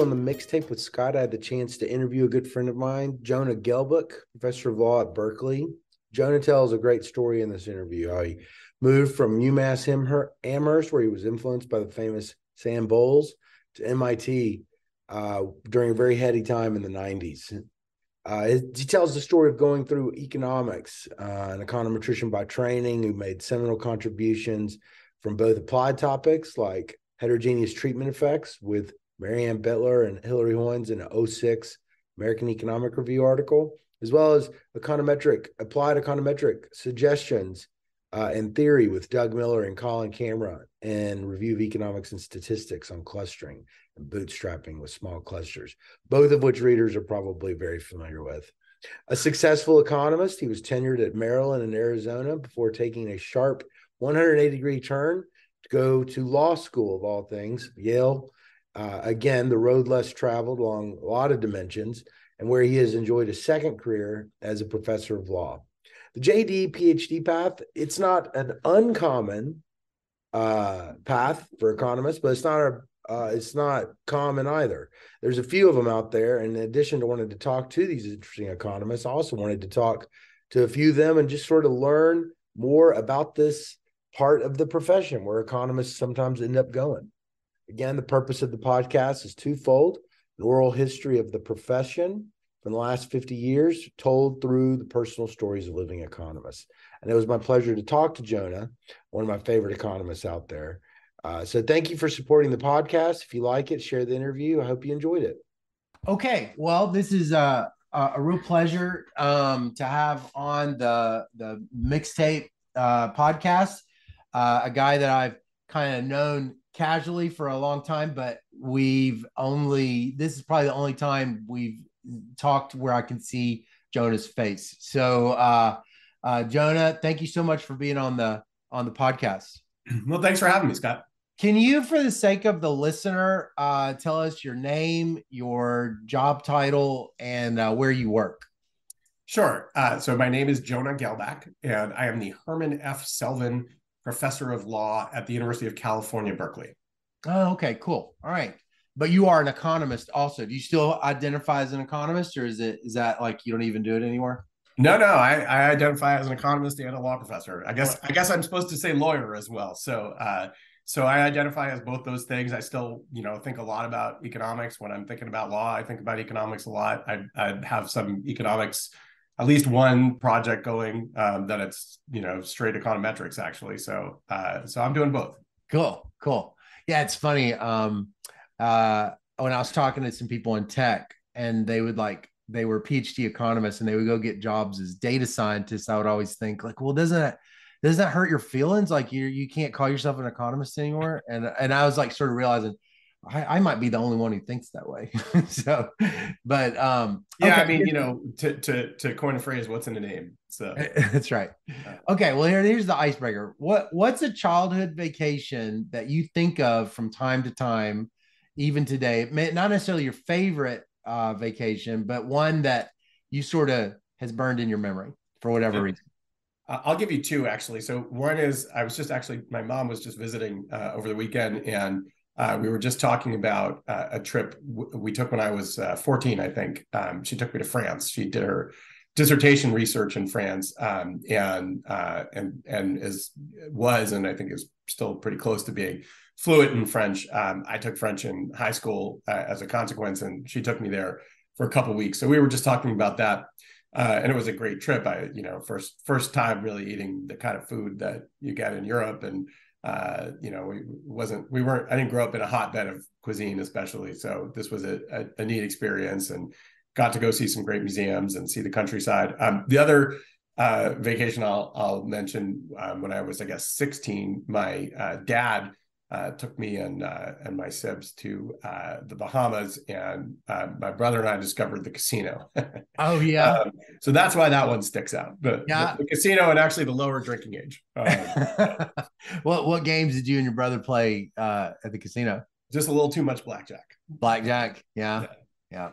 on the mixtape with Scott, I had the chance to interview a good friend of mine, Jonah Gelbach, professor of law at Berkeley. Jonah tells a great story in this interview. How he moved from UMass Amherst, where he was influenced by the famous Sam Bowles, to MIT uh, during a very heady time in the 90s. Uh, he tells the story of going through economics, uh, an econometrician by training who made seminal contributions from both applied topics like heterogeneous treatment effects with Marianne Bitler and Hilary Hoynes in an 06 American Economic Review article, as well as econometric, applied econometric suggestions uh, and theory with Doug Miller and Colin Cameron and Review of Economics and Statistics on clustering and bootstrapping with small clusters, both of which readers are probably very familiar with. A successful economist, he was tenured at Maryland and Arizona before taking a sharp 180 degree turn to go to law school of all things, Yale. Uh, again, the road less traveled along a lot of dimensions, and where he has enjoyed a second career as a professor of law. The JD PhD path, it's not an uncommon uh, path for economists, but it's not a uh, it's not common either. There's a few of them out there. In addition to wanting to talk to these interesting economists, I also wanted to talk to a few of them and just sort of learn more about this part of the profession where economists sometimes end up going. Again, the purpose of the podcast is twofold an oral history of the profession from the last 50 years, told through the personal stories of living economists. And it was my pleasure to talk to Jonah, one of my favorite economists out there. Uh, so thank you for supporting the podcast. If you like it, share the interview. I hope you enjoyed it. Okay. Well, this is a, a real pleasure um, to have on the, the mixtape uh, podcast uh, a guy that I've kind of known casually for a long time, but we've only this is probably the only time we've talked where I can see Jonah's face. So, uh, uh, Jonah, thank you so much for being on the on the podcast. Well, thanks for having me, Scott. Can you, for the sake of the listener, uh, tell us your name, your job title, and uh, where you work? Sure. Uh, so my name is Jonah Gelbach, and I am the Herman F. Selvin professor of law at the University of California, Berkeley. Oh, okay, cool. All right. But you are an economist also. Do you still identify as an economist or is it is that like you don't even do it anymore? No, no, I, I identify as an economist and a law professor. I guess I guess I'm supposed to say lawyer as well. So uh, so I identify as both those things. I still, you know, think a lot about economics when I'm thinking about law. I think about economics a lot. I, I have some economics at least one project going um, that it's you know straight econometrics actually. So uh, so I'm doing both. Cool, cool. Yeah, it's funny. Um, uh, when I was talking to some people in tech, and they would like they were PhD economists, and they would go get jobs as data scientists. I would always think like, well, doesn't that doesn't that hurt your feelings? Like you you can't call yourself an economist anymore. And and I was like sort of realizing I, I might be the only one who thinks that way. so, but um, yeah, okay. I mean, you know, to to to coin a phrase, what's in the name? So that's right. Okay, well here here's the icebreaker. What what's a childhood vacation that you think of from time to time, even today? Not necessarily your favorite uh, vacation, but one that you sort of has burned in your memory for whatever reason. I'll give you two actually. So one is I was just actually my mom was just visiting uh, over the weekend and uh, we were just talking about uh, a trip w- we took when I was uh, 14, I think. Um, she took me to France. She did her dissertation research in France, um, and uh, and and is was and I think is still pretty close to being fluent in French. Um, I took French in high school uh, as a consequence, and she took me there for a couple weeks. So we were just talking about that. Uh, and it was a great trip. I, you know, first first time really eating the kind of food that you get in Europe, and uh, you know, we wasn't, we weren't, I didn't grow up in a hotbed of cuisine, especially. So this was a, a, a neat experience and got to go see some great museums and see the countryside. Um, the other uh, vacation I'll, I'll mention um, when I was, I guess, 16, my uh, dad uh, took me and uh, and my sibs to uh, the Bahamas, and uh, my brother and I discovered the casino. oh yeah, um, so that's why that one sticks out. But yeah. the, the casino and actually the lower drinking age. Um, what what games did you and your brother play uh, at the casino? Just a little too much blackjack. Blackjack, yeah, yeah. yeah.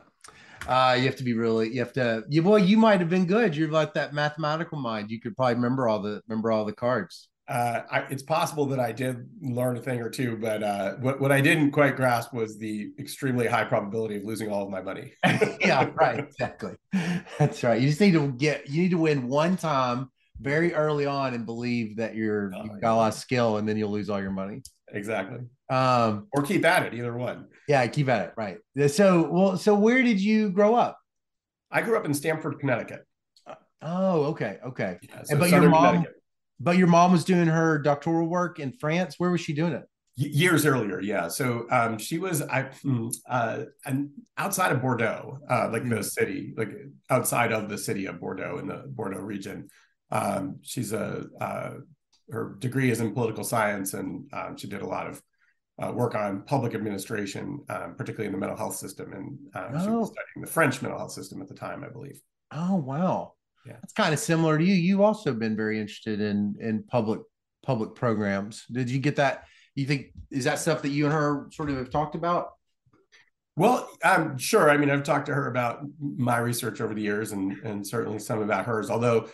Uh, you have to be really. You have to. You boy, you might have been good. You're like that mathematical mind. You could probably remember all the remember all the cards. Uh, I, it's possible that I did learn a thing or two, but uh, what what I didn't quite grasp was the extremely high probability of losing all of my money. yeah, right, exactly. That's right. You just need to get you need to win one time very early on and believe that you're oh, you've got a lot of skill, and then you'll lose all your money. Exactly. Um, or keep at it, either one. Yeah, keep at it. Right. So, well, so where did you grow up? I grew up in Stamford, Connecticut. Oh, okay, okay. Yeah, so but your mom, but your mom was doing her doctoral work in France. Where was she doing it? years earlier yeah so um, she was i hmm, uh, and outside of bordeaux uh, like mm-hmm. the city like outside of the city of bordeaux in the bordeaux region um, she's a uh, her degree is in political science and um, she did a lot of uh, work on public administration um, particularly in the mental health system and oh. she was oh. studying the french mental health system at the time i believe oh wow yeah it's kind of similar to you you've also been very interested in in public public programs did you get that you think is that stuff that you and her sort of have talked about? Well, I'm sure. I mean, I've talked to her about my research over the years, and and certainly some about hers. Although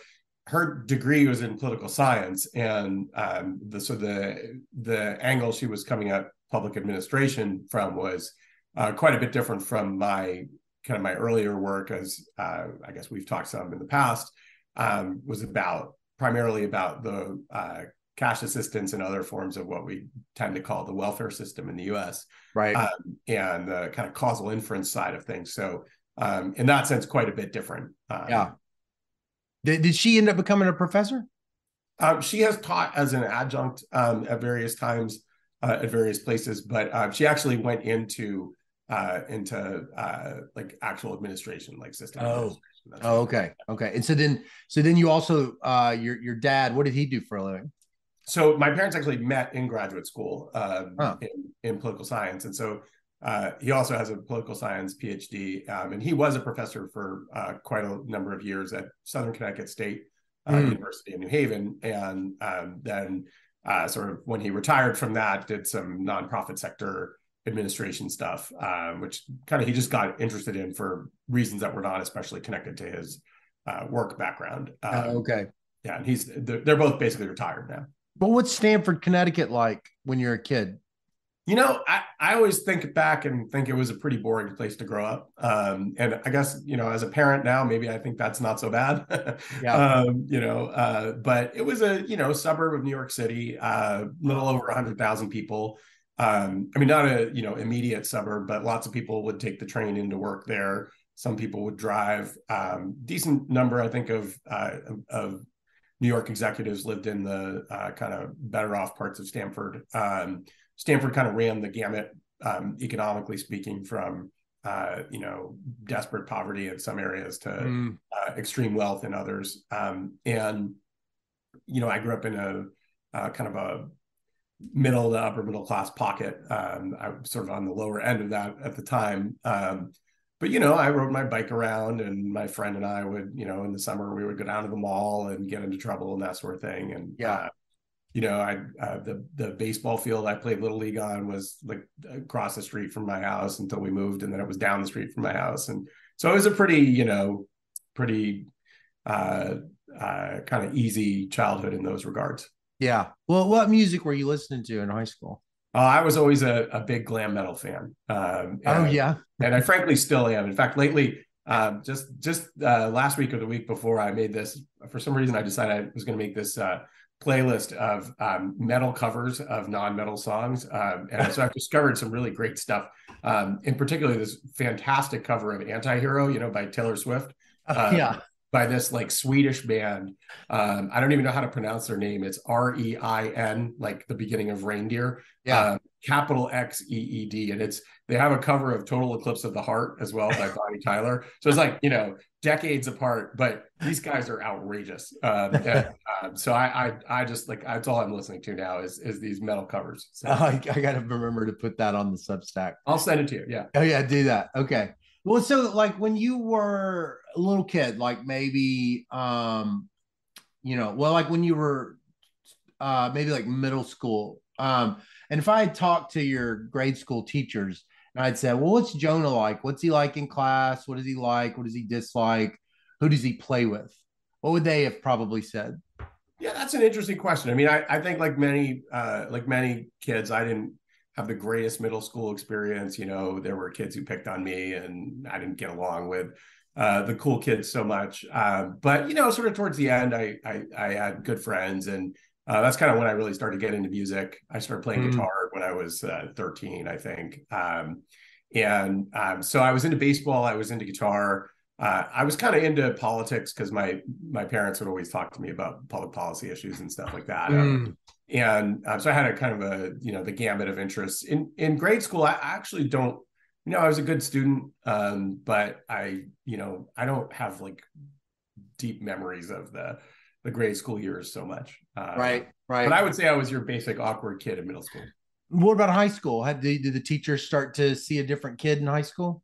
her degree was in political science, and um, the so the the angle she was coming at public administration from was uh, quite a bit different from my kind of my earlier work, as uh, I guess we've talked some in the past, um, was about primarily about the uh, cash assistance and other forms of what we tend to call the welfare system in the US. Right. Um, and the kind of causal inference side of things. So, um, in that sense, quite a bit different. Um, yeah. Did, did she end up becoming a professor? Um, she has taught as an adjunct um, at various times uh, at various places, but uh, she actually went into uh, into uh, like actual administration, like system. Oh, oh okay, okay. And so then, so then you also uh, your your dad, what did he do for a living? so my parents actually met in graduate school um, huh. in, in, political science, and so uh, he also has a political science PhD, um, and he was a professor for uh, quite a number of years at Southern Connecticut State uh, mm. University in New Haven, and um, then uh, sort of when he retired from that, did some nonprofit sector administration stuff, um, which kind of he just got interested in for reasons that were not especially connected to his uh, work background. Um, okay. Yeah, and he's they're, they're both basically retired now. But what's Stamford, Connecticut like when you're a kid? You know, I, I always think back and think it was a pretty boring place to grow up. Um, and I guess, you know, as a parent now, maybe I think that's not so bad. yeah. Um, you know, uh, but it was a, you know, suburb of New York City, a uh, little over 100,000 people. Um, I mean, not a, you know, immediate suburb, but lots of people would take the train into work there. Some people would drive. Um, decent number, I think, of uh, of New York executives lived in the uh, kind of better off parts of Stamford. Um, Stamford kind of ran the gamut, um, economically speaking, from uh, you know desperate poverty in some areas to mm. uh, extreme wealth in others. Um, and you know, I grew up in a uh, kind of a middle to upper middle class pocket. Um, I was sort of on the lower end of that at the time. Um, but you know, I rode my bike around, and my friend and I would, you know, in the summer we would go down to the mall and get into trouble and that sort of thing. And yeah, uh, you know, I uh, the the baseball field I played little league on was like across the street from my house until we moved, and then it was down the street from my house, and so it was a pretty, you know, pretty uh, uh, kind of easy childhood in those regards. Yeah. Well, what music were you listening to in high school? Uh, I was always a, a, big glam metal fan. Um, oh yeah, and I frankly still am. In fact, lately, um, just just uh, last week or the week before, I made this. For some reason, I decided I was going to make this uh, playlist of um, metal covers of non-metal songs, um, and so I've discovered some really great stuff. Um, in particular, this fantastic cover of "Anti-Hero," you know, by Taylor Swift. Uh, yeah by this like Swedish band. Um, I don't even know how to pronounce their name. It's R E I N, like the beginning of reindeer. Yeah. Um, capital X E E D. And it's they have a cover of Total Eclipse of the Heart as well by Bonnie Tyler. So it's like, you know, decades apart, but these guys are outrageous. Um, and, um, so I, I I just like that's all I'm listening to now is is these metal covers. So. Oh, I, I gotta remember to put that on the Substack. I'll send it to you. Yeah. Oh yeah, do that. Okay. Well, so like when you were a little kid, like maybe um, you know, well, like when you were uh maybe like middle school. Um, and if I had talked to your grade school teachers and I'd say, Well, what's Jonah like? What's he like in class? What does he like? What does he dislike? Who does he play with? What would they have probably said? Yeah, that's an interesting question. I mean, I, I think like many uh, like many kids, I didn't have the greatest middle school experience. You know, there were kids who picked on me, and I didn't get along with uh, the cool kids so much. Uh, but you know, sort of towards the end, I I, I had good friends, and uh, that's kind of when I really started getting into music. I started playing mm. guitar when I was uh, 13, I think. Um, and um, so I was into baseball. I was into guitar uh, I was kind of into politics because my my parents would always talk to me about public policy issues and stuff like that. Mm. And uh, so I had a kind of a you know the gambit of interests in in grade school. I actually don't you know I was a good student, um, but I you know I don't have like deep memories of the the grade school years so much. Uh, right, right. But I would say I was your basic awkward kid in middle school. What about high school? Had did the teachers start to see a different kid in high school?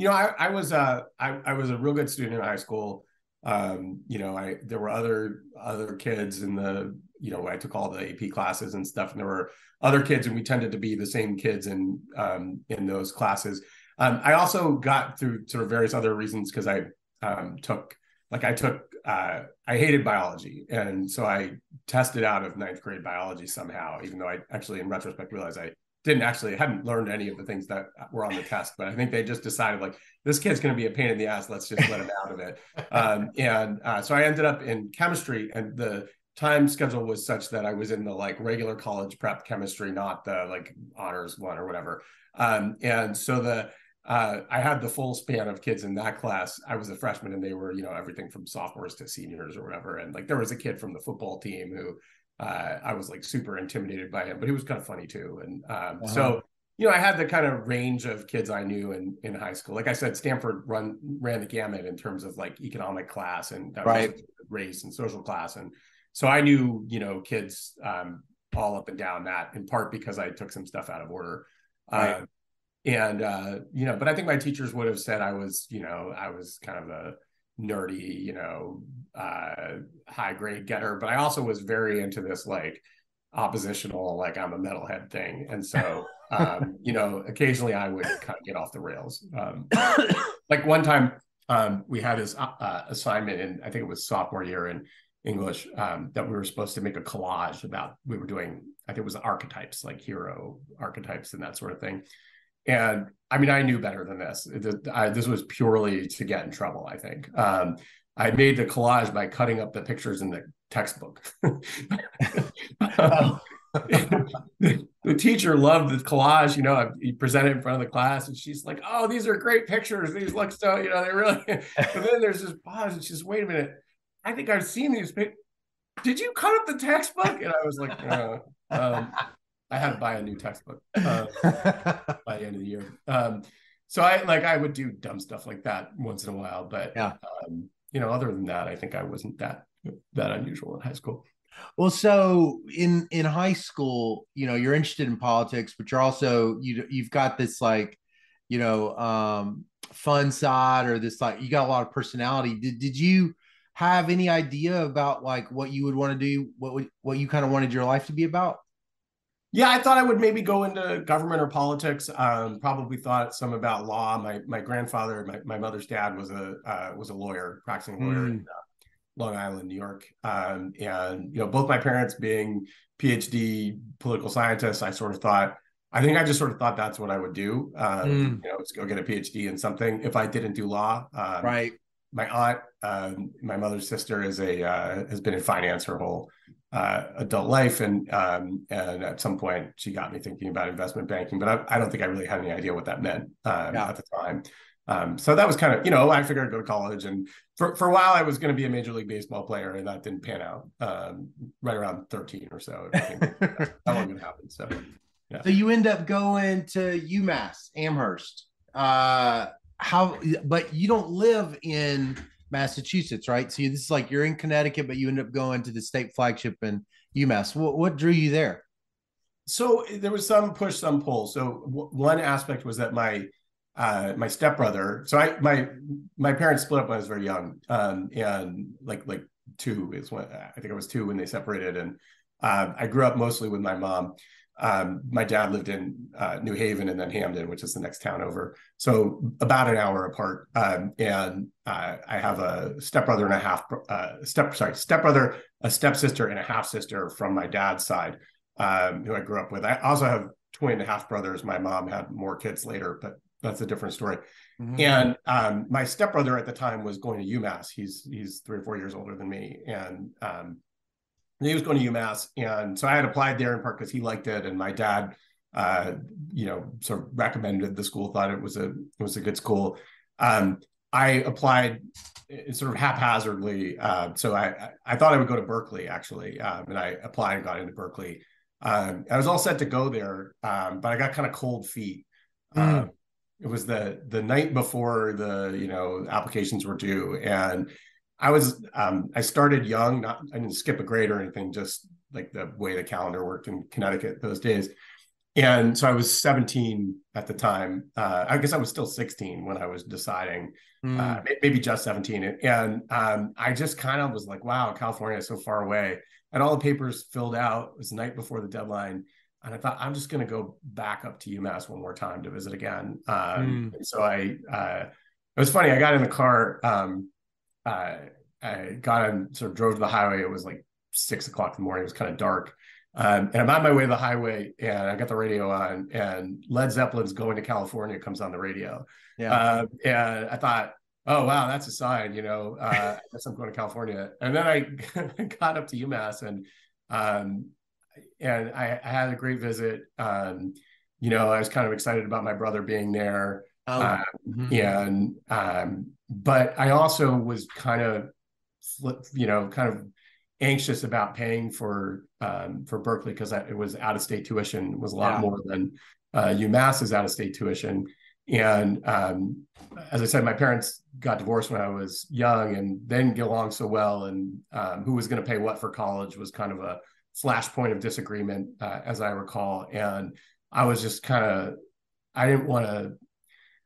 you know, I, I was uh, I, I was a real good student in high school. Um, you know, I there were other other kids in the you know I took all the AP classes and stuff, and there were other kids, and we tended to be the same kids in um, in those classes. Um, I also got through sort of various other reasons because I um, took like I took uh, I hated biology, and so I tested out of ninth grade biology somehow, even though I actually in retrospect realized I didn't actually hadn't learned any of the things that were on the test but i think they just decided like this kid's going to be a pain in the ass let's just let him out of it um, and uh, so i ended up in chemistry and the time schedule was such that i was in the like regular college prep chemistry not the like honors one or whatever um, and so the uh, I had the full span of kids in that class. I was a freshman, and they were, you know, everything from sophomores to seniors or whatever. And like, there was a kid from the football team who uh, I was like super intimidated by him, but he was kind of funny too. And um, so, you know, I had the kind of range of kids I knew in in high school. Like I said, Stamford run ran the gamut in terms of like economic class and right. race and social class, and so I knew you know kids um, all up and down that in part because I took some stuff out of order. Right. Uh, and uh, you know, but I think my teachers would have said I was, you know, I was kind of a nerdy, you know, uh, high grade getter, but I also was very into this like oppositional, like I'm a metalhead thing. And so, um, you know, occasionally I would kind of get off the rails. Um, like one time um, we had this uh, assignment and I think it was sophomore year in English, um, that we were supposed to make a collage about, we were doing, I think it was archetypes, like hero archetypes and that sort of thing. And I mean, I knew better than this. I, this was purely to get in trouble, I think. Um, I made the collage by cutting up the pictures in the textbook. oh. the teacher loved the collage. You know, he presented in front of the class, and she's like, "Oh, these are great pictures. These look so, you know, they really." but then there's this pause, and she's, "Wait a minute, I think I've seen these pictures. Did you cut up the textbook?" And I was like, uh, um, I had to buy a new textbook uh, by the end of the year. Um, so I like I would do dumb stuff like that once in a while, but yeah. Um, you know, other than that, I think I wasn't that that unusual in high school. Well, so in in high school, you know, you're interested in politics, but you're also you you've got this like, you know, um, fun side or this like you got a lot of personality. Did did you have any idea about like what you would want to do, what would, what you kind of wanted your life to be about? Yeah, I thought I would maybe go into government or politics. Um, probably thought some about law. My my grandfather, my, my mother's dad was a uh, was a lawyer, practicing lawyer mm. in uh, Long Island, New York. Um, and you know, both my parents being PhD political scientists, I sort of thought. I think I just sort of thought that's what I would do. Um, mm. You know, let's go get a PhD in something. If I didn't do law, um, right? My aunt, um, my mother's sister, is a uh, has been in finance her whole uh, adult life, and um, and at some point she got me thinking about investment banking, but I, I don't think I really had any idea what that meant um, yeah. at the time. Um, so that was kind of you know I figured I'd go to college, and for for a while I was going to be a major league baseball player, and that didn't pan out. Um, right around thirteen or so, that wasn't going to happen. So. Yeah. So you end up going to UMass Amherst. How? But you don't live in Massachusetts, right? So this is like you're in Connecticut, but you end up going to the state flagship in UMass. What, what drew you there? So there was some push, some pull. So w- one aspect was that my uh, my stepbrother. So I my my parents split up when I was very young, um, and like like two is when I think I was two when they separated, and uh, I grew up mostly with my mom. Um, my dad lived in uh, New Haven and then Hamden, which is the next town over. So about an hour apart. Um, and uh, I have a stepbrother and a half uh, step sorry stepbrother, a stepsister, and a half sister from my dad's side, um, who I grew up with. I also have twin and half brothers. My mom had more kids later, but that's a different story. Mm-hmm. And um, my stepbrother at the time was going to UMass. He's he's three or four years older than me, and um, he was going to UMass, and so I had applied there in part because he liked it, and my dad, uh, you know, sort of recommended the school, thought it was a it was a good school. Um, I applied uh, sort of haphazardly, uh, so I I thought I would go to Berkeley actually, um, and I applied and got into Berkeley. Um, I was all set to go there, um, but I got kind of cold feet. Mm. it was the the night before the you know applications were due, and I was um, I started young, not I didn't skip a grade or anything, just like the way the calendar worked in Connecticut those days. And so I was 17 at the time. Uh, I guess I was still 16 when I was deciding, mm. uh, maybe just 17. And um, I just kind of was like, wow, California is so far away. And all the papers filled out. It was the night before the deadline. And I thought, I'm just going to go back up to UMass one more time to visit again. Um, mm. And so I, uh, it was funny. I got in the car um, uh, I got on, sort of drove to the highway. It was like six o'clock in the morning. It was kind of dark. Um, and I'm on my way to the highway and I got the radio on and Led Zeppelin's going to California comes on the radio. Yeah. Uh, and I thought, oh, wow, that's a sign, you know, uh, I guess I'm going to California. And then I got up to UMass and, um, and I, I, had a great visit. Um, you know, I was kind of excited about my brother being there. Oh. Um, mm-hmm. And, um, but I also was kind of, you know, kind of anxious about paying for um, for Berkeley because it was out of state tuition it was a lot yeah. more than uh, UMass's out of state tuition. And um, as I said, my parents got divorced when I was young and didn't get along so well. And um, who was going to pay what for college was kind of a flashpoint of disagreement, uh, as I recall. And I was just kind of, I didn't want to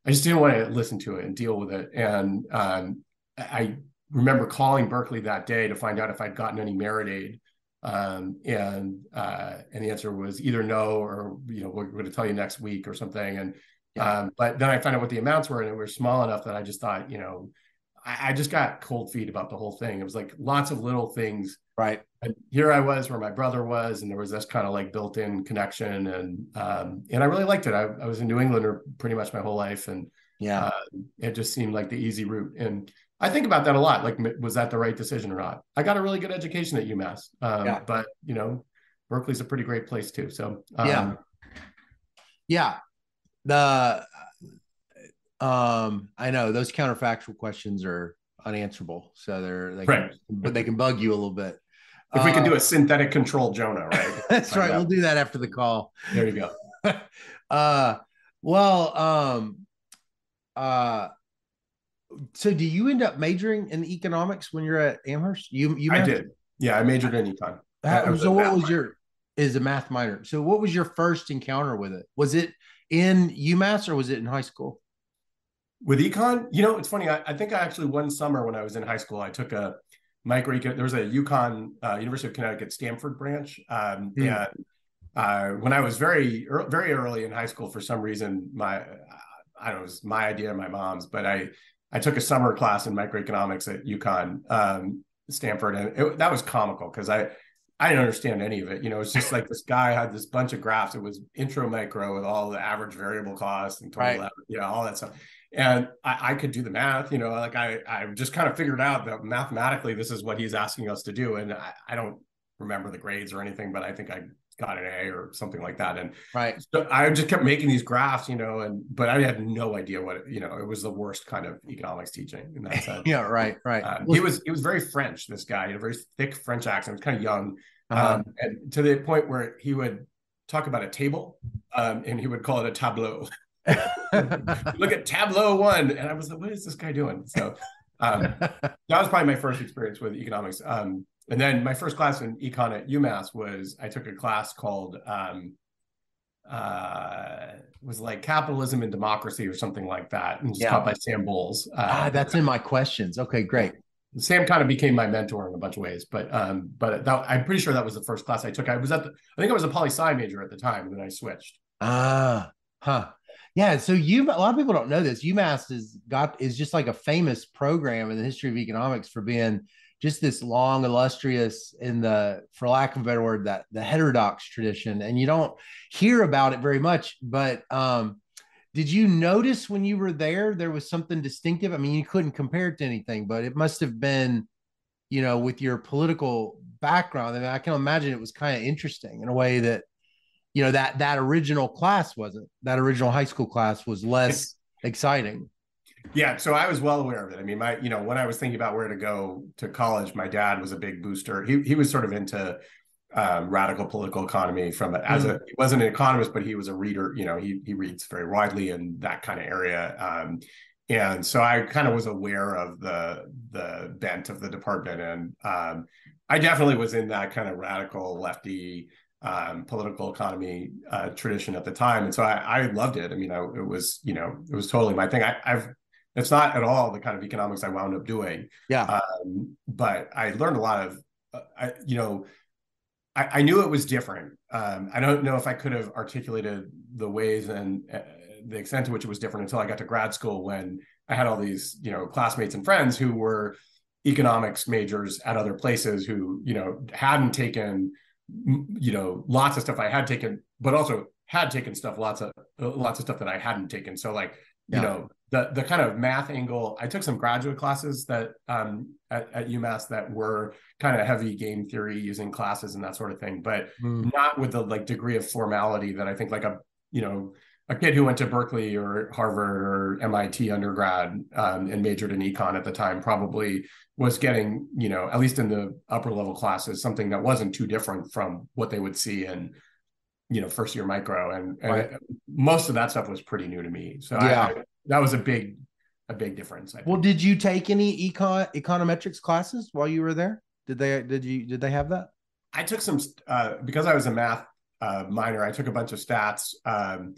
I just didn't want to listen to it and deal with it. And um, I remember calling Berkeley that day to find out if I'd gotten any merit aid. Um, and uh, and the answer was either no or you know we're going to tell you next week or something. And yeah. um, but then I found out what the amounts were, and it was small enough that I just thought you know I, I just got cold feet about the whole thing. It was like lots of little things. Right. And here I was where my brother was, and there was this kind of like built-in connection, and um, and I really liked it. I, I was in New England pretty much my whole life, and yeah, uh, it just seemed like the easy route. And I think about that a lot. Like, was that the right decision or not? I got a really good education at UMass, um, yeah. but you know, Berkeley's a pretty great place too. So um, yeah, yeah. The um, I know those counterfactual questions are unanswerable, so they're they right. can, but they can bug you a little bit. If uh, we can do a synthetic control Jonah, right? That's right. We'll do that after the call. There you go. uh, well, um, uh, so do you end up majoring in economics when you're at Amherst? You, you, I did. Yeah, I majored in econ. so what was minor. your is a math minor? So what was your first encounter with it? Was it in UMass or was it in high school? with econ you know it's funny I, I, think i actually one summer when i was in high school i took a micro there was a UConn uh, university of connecticut stamford branch um, mm. and uh, when i was very very early in high school for some reason my i don't know it was my idea my mom's but i i took a summer class in microeconomics at UConn um, stamford and it, that was comical because i I didn't understand any of it. You know, it's just like this guy had this bunch of graphs. It was intro micro with all the average variable cost and total, right. you know, all that stuff and I, I, could do the math you know like i i just kind of figured out that mathematically this is what he's asking us to do. And i, I don't remember the grades or anything but i think i got an a or something like that. And right. so i just kept making these graphs you know and but i had no idea what it, you know it was the worst kind of economics teaching in that sense. Yeah right right. Uh, well, he was he was very french this guy he had a very thick french accent kind of young. Uh-huh. um, and to the point where he would talk about a table um, and he would call it a tableau look at Tableau one, and I was like, "What is this guy doing?" So um, that was probably my first experience with economics. Um, and then my first class in econ at UMass was I took a class called um, uh, was like capitalism and democracy or something like that, and was yeah. taught by Sam Bowles. Uh, ah, that's in my questions. Okay, great. Sam kind of became my mentor in a bunch of ways, but um, but that, I'm pretty sure that was the first class I took. I was at the, I think I was a poli sci major at the time, and then I switched. Ah, huh. Yeah. So you, a lot of people don't know this. UMass is got is just like a famous program in the history of economics for being just this long, illustrious in the, for lack of a better word, that the heterodox tradition. And you don't hear about it very much, but um, did you notice when you were there there was something distinctive i mean you couldn't compare it to anything but it must have been you know with your political background I, mean, I can imagine it was kind of interesting in a way that you know that that original class wasn't that original high school class was less exciting yeah so i was well aware of it i mean my you know when i was thinking about where to go to college my dad was a big booster he, he was sort of into um, radical political economy from as a he wasn't an economist, but he was a reader. You know, he he reads very widely in that kind of area. Um, and so I kind of was aware of the the bent of the department, and um, I definitely was in that kind of radical lefty um, political economy uh, tradition at the time, and so I, I loved it. I mean, I, it was you know it was totally my thing. I, have it's not at all the kind of economics I wound up doing. Yeah, um, but I learned a lot of uh, I, you know I, I knew it was different. Um, I don't know if I could have articulated the ways and uh, the extent to which it was different until I got to grad school when I had all these, you know, classmates and friends who were economics majors at other places who, you know, hadn't taken, you know, lots of stuff I had taken, but also had taken stuff, lots of lots of stuff that I hadn't taken. So like, you know, the the kind of math angle. I took some graduate classes that um, at, at, UMass that were kind of heavy game theory using classes and that sort of thing, but mm. not with the like degree of formality that I think like a you know a kid who went to Berkeley or Harvard or MIT undergrad um, and majored in econ at the time probably was getting, you know, at least in the upper level classes, something that wasn't too different from what they would see in, you know, first year micro. And, and right. most of that stuff was pretty new to me. So yeah. I, that was a big a big difference. Well, did you take any econ econometrics classes while you were there? Did they did you did they have that? I took some uh, because I was a math uh, minor. I took a bunch of stats. Um,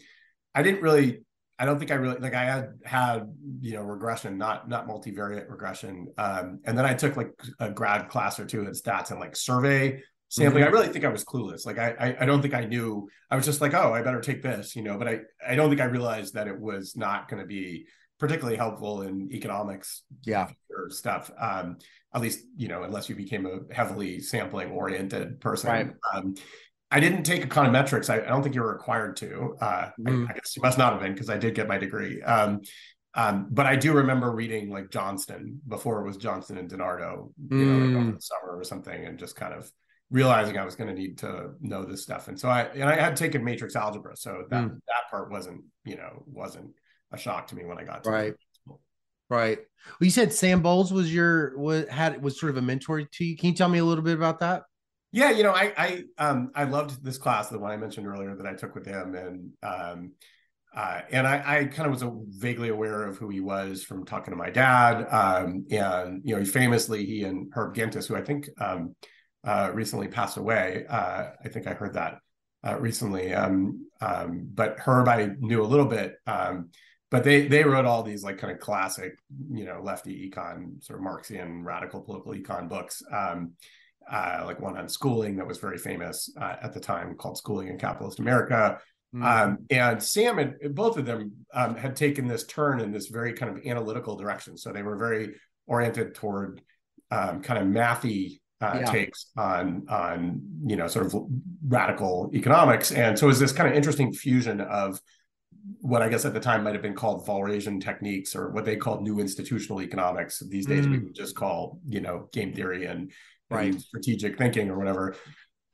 I didn't really. I don't think I really like. I had had you know regression, not not multivariate regression, um, and then I took like a grad class or two in stats and like survey sampling. Mm-hmm. I really think I was clueless. Like I, I, I don't think I knew. I was just like, oh, I better take this, you know. But I I don't think I realized that it was not going to be particularly helpful in economics. Yeah, stuff. Um, at least you know, unless you became a heavily sampling oriented person. Right. Um, I didn't take econometrics. I, I don't think you were required to. Uh, mm. I, I, guess you must not have been because I did get my degree. Um, um, but I do remember reading like Johnston before it was Johnston and DiNardo, you mm. know, like over mm. the summer or something, and just kind of realizing I was going to need to know this stuff. And so I and I had taken matrix algebra, so that mm. that part wasn't you know wasn't a shock to me when I got to right. Right. Well, you said Sam Bowles was your was had was sort of a mentor to you. Can you tell me a little bit about that? Yeah, you know, I I um I loved this class, the one I mentioned earlier that I took with him, and um uh, and I, I kind of was a, vaguely aware of who he was from talking to my dad. Um, and you know, famously he and Herb Gintis, who I think um, uh, recently passed away. Uh, I think I heard that uh, recently. Um, um, but Herb, I knew a little bit. Um, but they they wrote all these like kind of classic, you know, lefty econ, sort of Marxian radical political econ books. Um, uh, like one on schooling that was very famous uh, at the time called Schooling in Capitalist America. Mm-hmm. Um, and Sam and both of them um, had taken this turn in this very kind of analytical direction. So they were very oriented toward um, kind of mathy uh, yeah. takes on on you know sort of radical economics, and so it was this kind of interesting fusion of what I guess at the time might have been called Walrasian techniques or what they called new institutional economics. These days mm. we would just call you know game theory and, right. strategic thinking or whatever.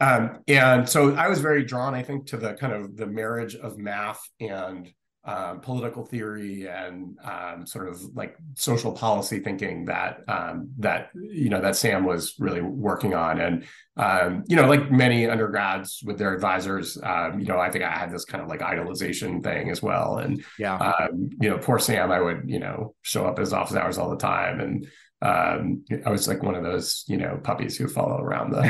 Um, and so I was very drawn, I think, to the kind of the marriage of math and um, political theory and um, sort of like social policy thinking that um, that you know that Sam was really working on, and um, you know, like many undergrads with their advisors, um, you know, I think I had this kind of like idolization thing as well, and yeah, um, you know, poor Sam, I would you know show up at his office hours all the time, and I was like one of those you know puppies who follow around the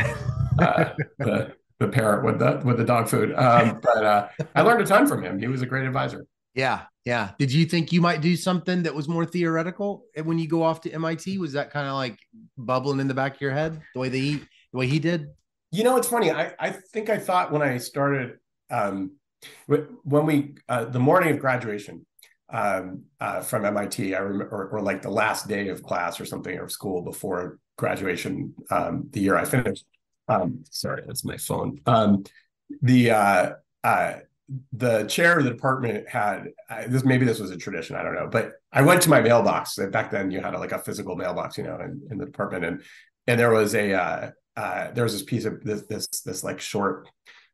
uh, the the parrot with the with the dog food. Um, but uh, I learned a ton from him. He was a great advisor. Yeah, Yeah. Did you think you might do something that was more theoretical when you go off to MIT? Was that kind of like bubbling in the back of your head the way they he the way he did? You know, it's funny. I, I think I thought when I started um, when we uh, the morning of graduation um, uh, from MIT, I remember, or, or, like the last day of class or something or school before graduation, um, the year I finished. Um, sorry, that's my phone. Um, the uh, uh, the chair of the department had this. Maybe this was a tradition. I don't know, but I went to my mailbox. Back then, you had a, like a physical mailbox, you know, in, in the department, and and there was a uh, uh, there was this piece of this this this like short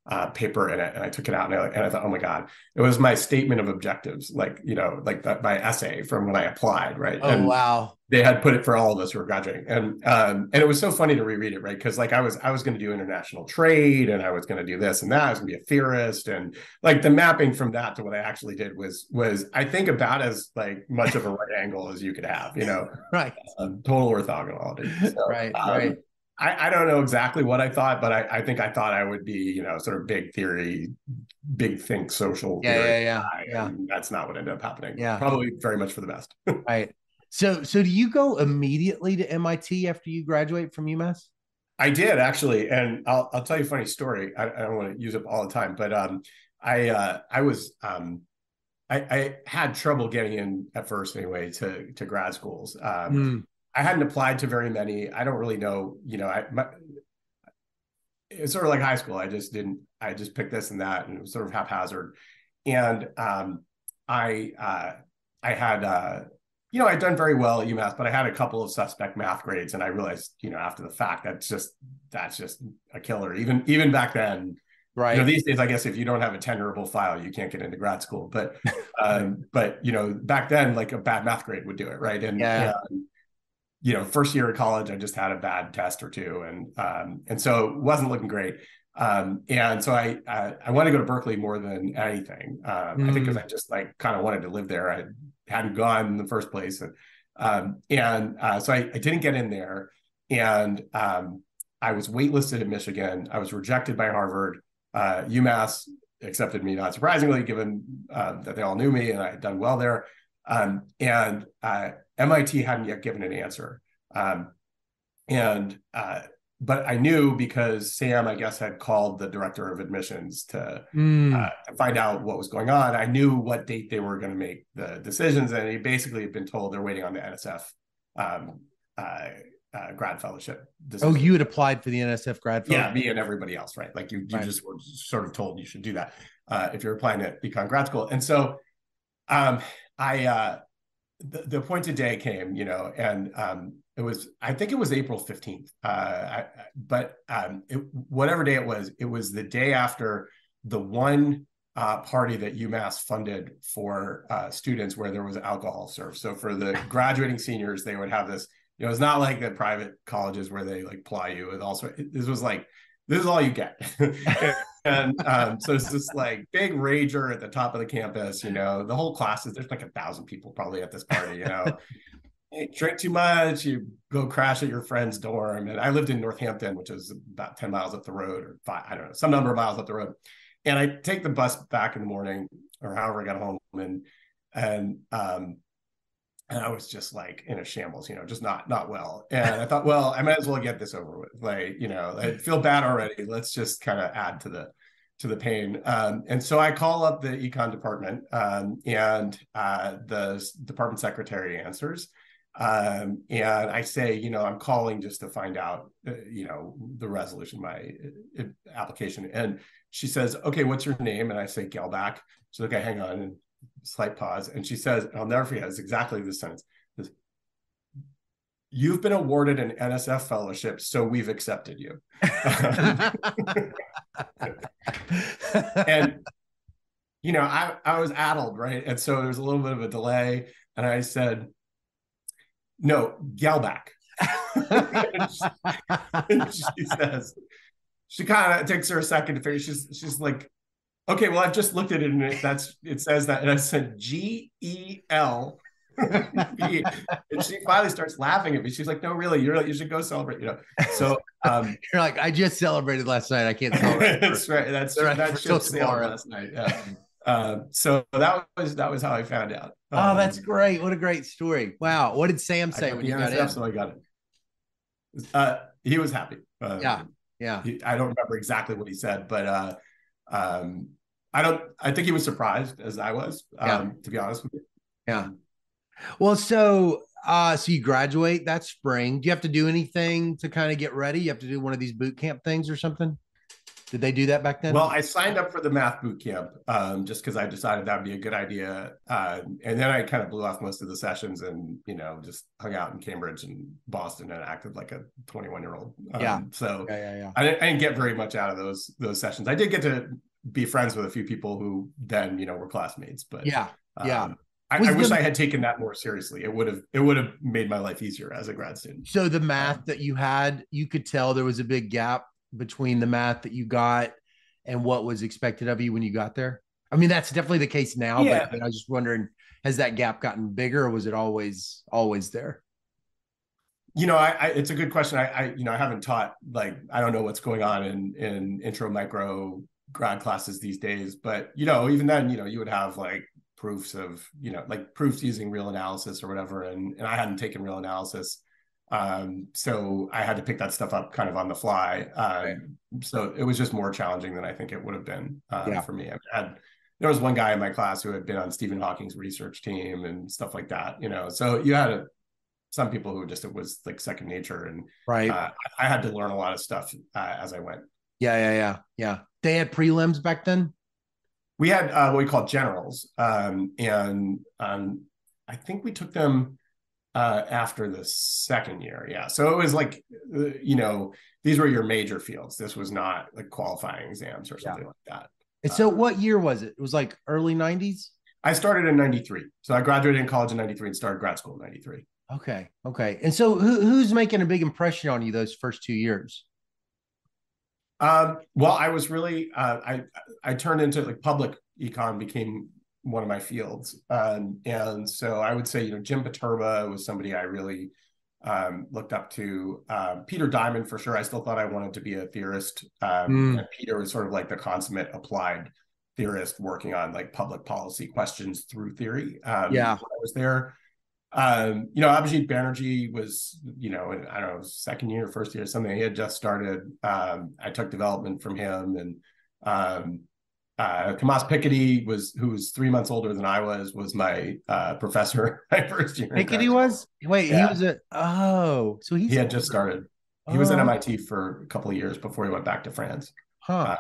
uh, paper in it, and I took it out and I, and I thought, oh my god, it was my statement of objectives, like you know, like that my essay from when I applied, right? Oh and wow! They had put it for all of us who were graduating, and um, and it was so funny to reread it, right? Because like I was I was going to do international trade, and I was going to do this and that. I was going to be a theorist, and like the mapping from that to what I actually did was was I think about as like much of a right angle as you could have, you know, right? Um, total orthogonality, so, right? Um, right I, I don't know exactly what I thought, but I, I think I thought I would be, you know, sort of big theory, big think social. Yeah, yeah, yeah, yeah. That's not what ended up happening. Yeah, probably very much for the best. right. So, so do you go immediately to MIT after you graduate from UMass? I did actually, and I'll I'll tell you a funny story. I, I don't want to use up all the time, but um, I uh, I was um, I, I had trouble getting in at first anyway to to grad schools. Um, mm. I hadn't applied to very many. I don't really know, you know, I my, it's sort of like high school. I just didn't. I just picked this and that, and it was sort of haphazard. And um, I uh, I had uh, you know I'd done very well at UMass, but I had a couple of suspect math grades, and I realized you know after the fact that's just that's just a killer. Even even back then, right? You know, these days, I guess if you don't have a tenurable file, you can't get into grad school. But um, but you know back then, like a bad math grade would do it, right? And yeah. And, you know, first year of college, I just had a bad test or two, and um, and so it wasn't looking great. Um, and so I, I I want to go to Berkeley more than anything. Um, mm. I think because I just like kind of wanted to live there. I hadn't gone in the first place, and um, and uh, so I, I didn't get in there, and um, I was waitlisted at Michigan. I was rejected by Harvard. Uh, UMass accepted me, not surprisingly, given uh, that they all knew me and I had done well there. Um, and uh, MIT hadn't yet given an answer. Um, and uh, but I knew because Sam, I guess, had called the director of admissions to, mm. uh, to find out what was going on. I knew what date they were going to make the decisions, and he basically had been told they're waiting on the NSF um, uh, uh, grad fellowship. Decision. Oh, you had applied for the NSF grad fellowship? Yeah, me and everybody else, right? Like you, you right. just were sort of told you should do that uh, if you're applying at Econ grad school. And so um, I uh, the, the appointed day came, you know, and um, it was I think it was April fifteenth. Uh, but um, it, whatever day it was, it was the day after the one uh, party that UMass funded for uh, students where there was alcohol served. So for the graduating seniors, they would have this. You know, it's not like the private colleges where they like ply you with also. This was like this is all you get. and um, so it's this like big rager at the top of the campus. You know, the whole class is there's like a thousand people probably at this party. You know, you drink too much, you go crash at your friend's dorm. And I lived in Northampton, which is about ten miles up the road, or five, I don't know, some number of miles up the road. And I take the bus back in the morning, or however I got home, and and um, and I was just like in a shambles, you know, just not not well. And I thought, well, I might as well get this over with. Like, you know, I feel bad already. Let's just kind of add to the to the pain. Um, and so I call up the econ department, um, and uh, the department secretary answers. Um, and I say, you know, I'm calling just to find out, uh, you know, the resolution of my uh, application. And she says, okay, what's your name? And I say, Gelbach. She's like, okay, hang on. And slight pause, and she says, I'll never forget, it's exactly this sentence. You've been awarded an NSF fellowship, so we've accepted you. and you know, I, I was addled, right? And so there was a little bit of a delay. And I said, no, Gelbach. and, she, and she says, she kind of takes her a second to figure. She's she's like, Okay, well, I've just looked at it and it, that's it says that, and I said G E L. and she finally starts laughing at me. She's like, "No, really, you're you should go celebrate." You know, so um, you're like, "I just celebrated last night. I can't celebrate." that's right. That's right. That should sail last night. Yeah. Uh, so that was that was how I found out. Oh, that's um, great! What a great story! Wow, what did Sam say when you got in? So I got it. Uh, he was happy. Uh, yeah, yeah. He, I don't remember exactly what he said, but uh, um, I don't. I think he was surprised as I was. Um, yeah. To be honest with you. Yeah. Well, so uh, so you graduate that spring. Do you have to do anything to kind of get ready? You have to do one of these boot camp things or something? Did they do that back then? Well, I signed up for the math boot camp um, just because I decided that would be a good idea, uh, and then I kind of blew off most of the sessions and you know just hung out in Cambridge and Boston and acted like a 21 year old. Um, yeah. So yeah, yeah, yeah. I, didn't, I didn't get very much out of those those sessions. I did get to be friends with a few people who then you know were classmates, but yeah, yeah. Um, I, I, wish the, I had taken that more seriously. It would have it would have made my life easier as a grad student. So the math that you had, you could tell there was a big gap between the math that you got and what was expected of you when you got there? I mean, that's definitely the case now, yeah. but, but I was just wondering, has that gap gotten bigger or was it always, always there? You know, I, I, it's a good question. I, I, you know, I haven't taught like I don't know what's going on in in intro micro grad classes these days, but you know, even then, you know, you would have like proofs of you know like proofs using real analysis or whatever, and and I hadn't taken real analysis, um, so I had to pick that stuff up kind of on the fly. Uh, right. So it was just more challenging than I think it would have been uh, yeah. for me. I had, there was one guy in my class who had been on Stephen Hawking's research team and stuff like that, you know. So you had a, some people who just it was like second nature, and right. Uh, I had to learn a lot of stuff uh, as I went. Yeah, yeah, yeah, yeah. They had prelims back then. We had uh, what we call generals, um, and um, I think we took them uh, after the second year. Yeah. So it was like, uh, you know, these were your major fields. This was not like qualifying exams or something yeah. like that. And so, uh, what year was it? It was like early 90s? I started in 93. So I graduated in college in 93 and started grad school in 93. Okay. Okay. And so, who, who's making a big impression on you those first two years? Um, well, I was really, uh, I, I turned into like public econ became one of my fields. Um, and so I would say, you know, Jim Poterba was somebody I really um, looked up to. Um, Peter Diamond, for sure. I still thought I wanted to be a theorist. Mm. And Peter was sort of like the consummate applied theorist working on like public policy questions through theory. Um, yeah. I was there. Um, you know, Abhijit Banerjee was, you know, in, I don't know, second year, first year, something. He had just started. Um, I took development from him and um, uh, Tomas Piketty was who was three months older than I was was my uh, professor my first year. Piketty was wait yeah. he was a oh so he he had just started. He oh. was at. MIT for a couple of years before he went back to France. Huh. Uh,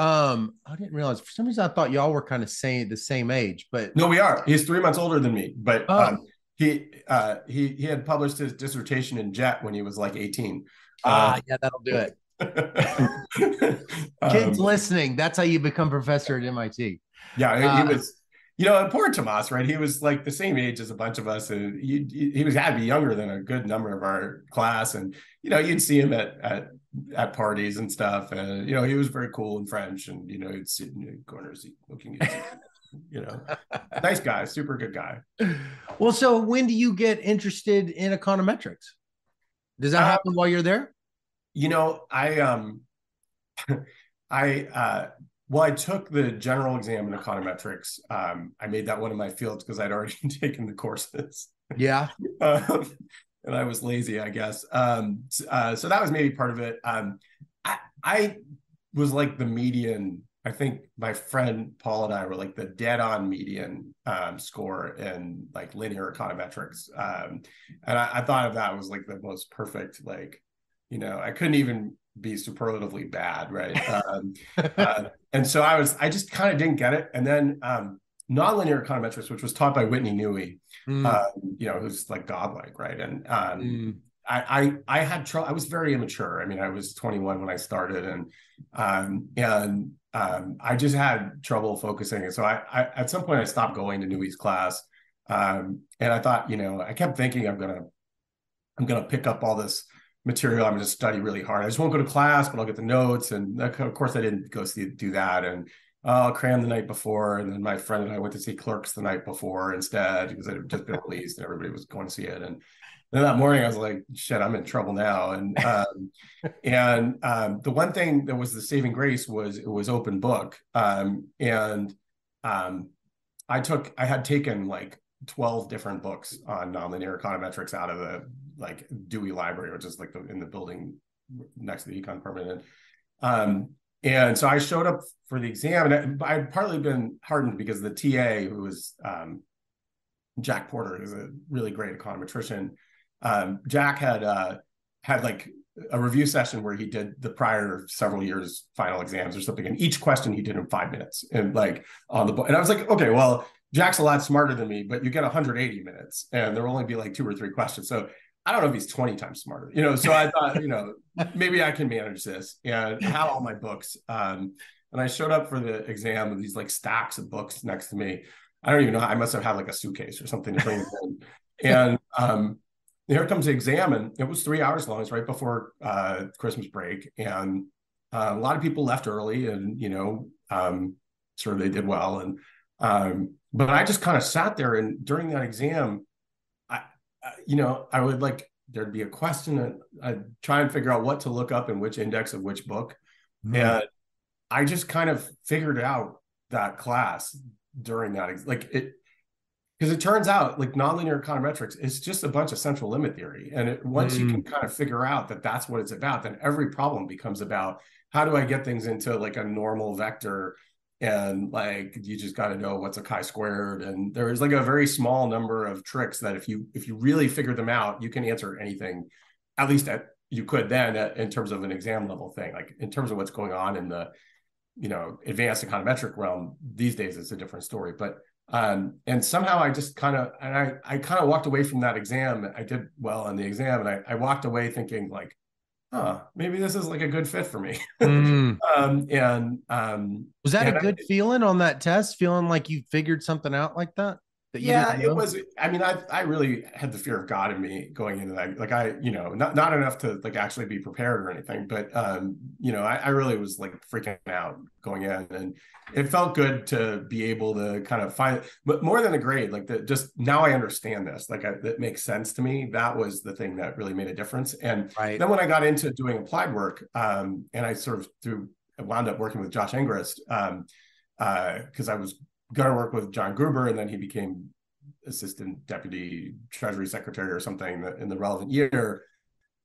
um, I didn't realize for some reason I thought y'all were kind of saying the same age, but no, we are. He's three months older than me, but oh. um, he uh, he he had published his dissertation in JET when he was like eighteen. Ah, uh, yeah, that'll do it. Kids um, listening, that's how you become professor at MIT. Yeah, uh, he was, you know, and poor Tomas, right? He was like the same age as a bunch of us, and he, he was had to be younger than a good number of our class. And you know, you'd see him at at at parties and stuff, and you know, he was very cool in French, and you know, he'd sit in the corners looking at. you know, nice guy, super good guy. Well, so when do you get interested in econometrics? Does that uh, happen while you're there? You know, I um I uh well, I took the general exam in econometrics. Um, I made that one of my fields because I'd already taken the courses. Yeah. um, and I was lazy, I guess. Um, uh, so that was maybe part of it. Um, I, I was like the median. I think my friend Paul and I were like the dead on median um, score in like linear econometrics. Um, and I, I, thought of that was like the most perfect, like you know i couldn't even be superlatively bad right um, uh, and so i was i just kind of didn't get it and then um, nonlinear econometrics which was taught by whitney newey mm. uh, you know who's like godlike right and um, mm. I, I I had trouble. I was very immature. I mean, I was 21 when I started, and um, and um, I just had trouble focusing. And so I, I at some point I stopped going to Newey's class, um, and I thought, you know, I kept thinking I'm gonna I'm gonna pick up all this material. I'm going to study really hard. I just won't go to class, but I'll get the notes. And of course, I didn't go see do that. And oh, I'll cram the night before. And then my friend and I went to see Clerks the night before instead because it had just been released and everybody was going to see it. And then that morning I was like, shit, I'm in trouble now. And um, and um, the one thing that was the saving grace was it was open book. Um, and um, I took I had taken like 12 different books on nonlinear econometrics out of the like Dewey Library, which is like the, in the building next to the econ department. And, um, and so I showed up for the exam, and I, would partly been hardened because the TA, who was um, Jack Porter, who's a really great econometrician, um, Jack had uh, had like a review session where he did the prior several years final exams or something, and each question he did in five minutes, and like on the book. And I was like, okay, well, Jack's a lot smarter than me, but you get 180 minutes, and there will only be like two or three questions. So I don't know if he's 20 times smarter, you know. So I thought, you know, maybe I can manage this. And had all my books. Um, and I showed up for the exam with these like stacks of books next to me. I don't even know. How I must have had like a suitcase or something to bring in. And um, here comes the exam, and it was three hours long. It's right before uh, Christmas break, and uh, a lot of people left early, and you know, um, sort of they did well. And um, but I just kind of sat there, and during that exam, you know, I would like there'd be a question and I'd try and figure out what to look up in which index of which book. Mm-hmm. And I just kind of figured out that class during that. Like it, because it turns out like nonlinear econometrics is just a bunch of central limit theory. And it, once mm-hmm. you can mm. kind of figure out that that's what it's about, then every problem becomes about how do I get things into like a normal vector and like you just got to know what's a chi-squared and there's like a very small number of tricks that if you if you really figure them out you can answer anything at least at you could then at, in terms of an exam level thing like in terms of what's going on in the you know advanced econometric realm these days it's a different story but um and somehow i just kind of and i i kind of walked away from that exam i did well on the exam and i, I walked away thinking like huh, maybe this is like a good fit for me. Mm. um, and um, was that a good I, feeling on that test? Feeling like you figured something out like that? Yeah, it was. I mean, I I really had the fear of God in me going into that. Like I, you know, not not enough to like actually be prepared or anything, but um, you know, I, I really was like freaking out going in, and it felt good to be able to kind of find. But more than a grade, like the just now I understand this. Like I, that makes sense to me. That was the thing that really made a difference. And right. then when I got into doing applied work, um, and I sort of through wound up working with Josh Angrist, um, uh because uh, I was going to work with John Gruber, and then he became assistant deputy treasury secretary or something in the relevant year.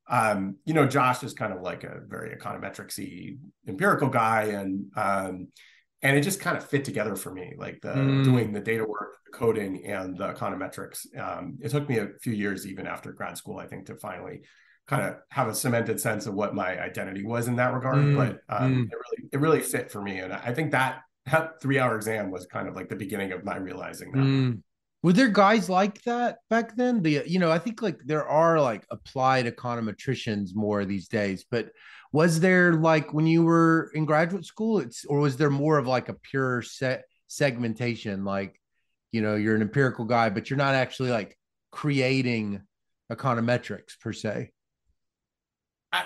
Um, you know, Josh is kind of like a very econometricsy empirical guy, and um, and it just kind of fit together for me, like the mm. doing the data work, the coding, and the econometrics. Um, it took me a few years, even after grad school, I think, to finally kind of have a cemented sense of what my identity was in that regard. Mm. But um, mm. it really it really fit for me, and I think that that three hour exam was kind of like the beginning of my realizing that. Mm. Were there guys like that back then? The you know, I think like there are like applied econometricians more these days, but was there like when you were in graduate school, it's or was there more of like a pure set segmentation, like you know, you're an empirical guy, but you're not actually like creating econometrics per se?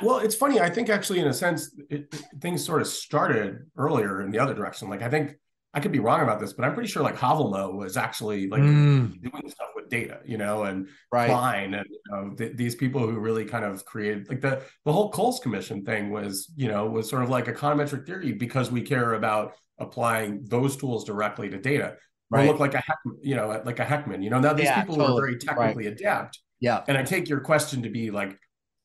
Well, it's funny. I think actually, in a sense, it, it, things sort of started earlier in the other direction. Like I think I could be wrong about this, but I'm pretty sure like Haavelmo was actually like mm. doing stuff with data, you know, and right. Klein and you know, th- these people who really kind of created like the the whole Cowles Commission thing was, you know, was sort of like econometric theory because we care about applying those tools directly to data. Right. look like a heck, you know, like a Heckman. You know, now these yeah, people totally. are very technically right. adept. Yeah. And I take your question to be like,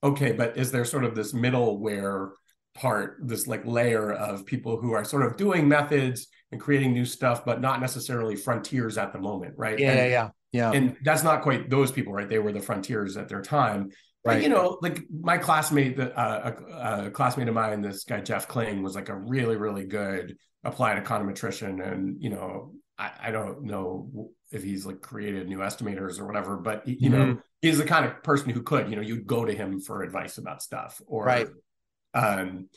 okay, but is there sort of this middleware part, this like layer of people who are sort of doing methods and creating new stuff, but not necessarily frontiers at the moment, right? Yeah, and, yeah, yeah, yeah. And that's not quite those people, right? They were the frontiers at their time. Right. But, you know, like my classmate, uh, a, a, classmate of mine, this guy Jeff Kling, was like a really, really good applied econometrician, and you know, I, I don't know if he's like created new estimators or whatever, but you mm-hmm. know, he's the kind of person who could, you know, you'd go to him for advice about stuff or, right. um,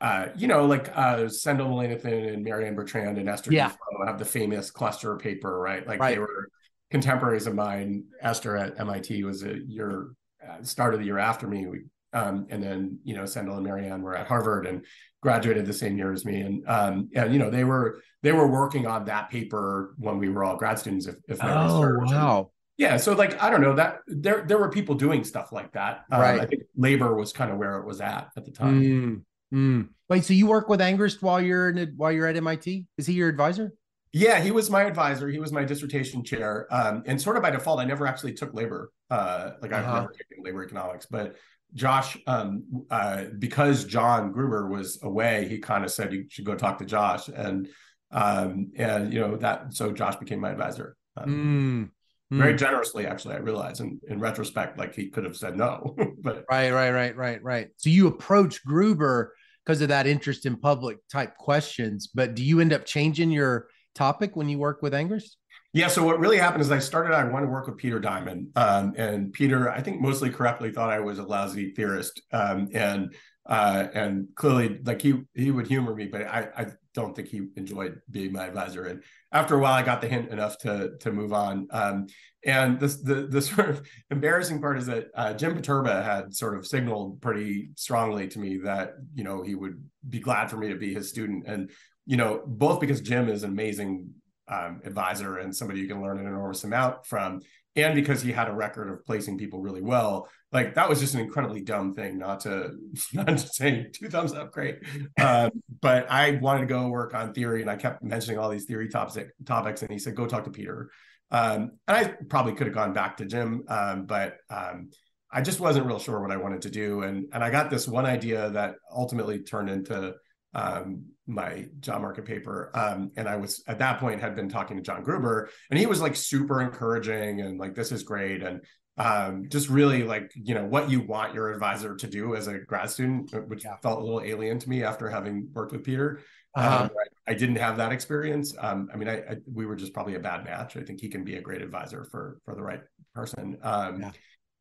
uh, you know, like uh, Sendhil Mullainathan and Marianne Bertrand and Esther yeah. have the famous cluster paper, right? Like right. they were contemporaries of mine. Esther at MIT was a year uh, start of the year after me. We um, and then you know Sendhil and Marianne were at Harvard and graduated the same year as me, and um, and you know they were they were working on that paper when we were all grad students. If, if oh wow, yeah. So like I don't know that there there were people doing stuff like that. Um, right. I think labor was kind of where it was at at the time. Mm, mm. Wait, so you work with Angrist while you're in while you're at MIT? Is he your advisor? Yeah, he was my advisor. He was my dissertation chair. Um, and sort of by default, I never actually took labor. Uh, like I've Uh-huh. never taken labor economics, but Josh, um, uh, because John Gruber was away, he kind of said you should go talk to Josh, and um, and you know that so Josh became my advisor. Um, Mm, Very mm. generously, actually. I realize, in, in retrospect, like he could have said no, but Right, right, right, right, right. So you approach Gruber because of that interest in public type questions, but do you end up changing your topic when you work with Angrist? Yeah. So what really happened is I started. I wanted to work with Peter Diamond, um, and Peter, I think, mostly correctly thought I was a lousy theorist, um, and uh, and clearly, like he he would humor me, but I I don't think he enjoyed being my advisor. And after a while, I got the hint enough to to move on. Um, and this the the sort of embarrassing part is that uh, Jim Poterba had sort of signaled pretty strongly to me that you know he would be glad for me to be his student, and you know both because Jim is an amazing um, advisor and somebody you can learn an enormous amount from. And because he had a record of placing people really well, like that was just an incredibly dumb thing. Not to, not to say two thumbs up, great. Um, but I wanted to go work on theory, and I kept mentioning all these theory topics. Topics, and he said, "Go talk to Peter." Um, and I probably could have gone back to Jim, um, but um, I just wasn't real sure what I wanted to do. And and I got this one idea that ultimately turned into um, my job market paper. Um, and I was at that point had been talking to John Gruber, and he was like super encouraging and like this is great and um, just really like you know what you want your advisor to do as a grad student, which Yeah. felt a little alien to me after having worked with Peter. Uh-huh. Um, I, I didn't have that experience. Um, I mean, I, I we were just probably a bad match. I think he can be a great advisor for for the right person. Um, Yeah.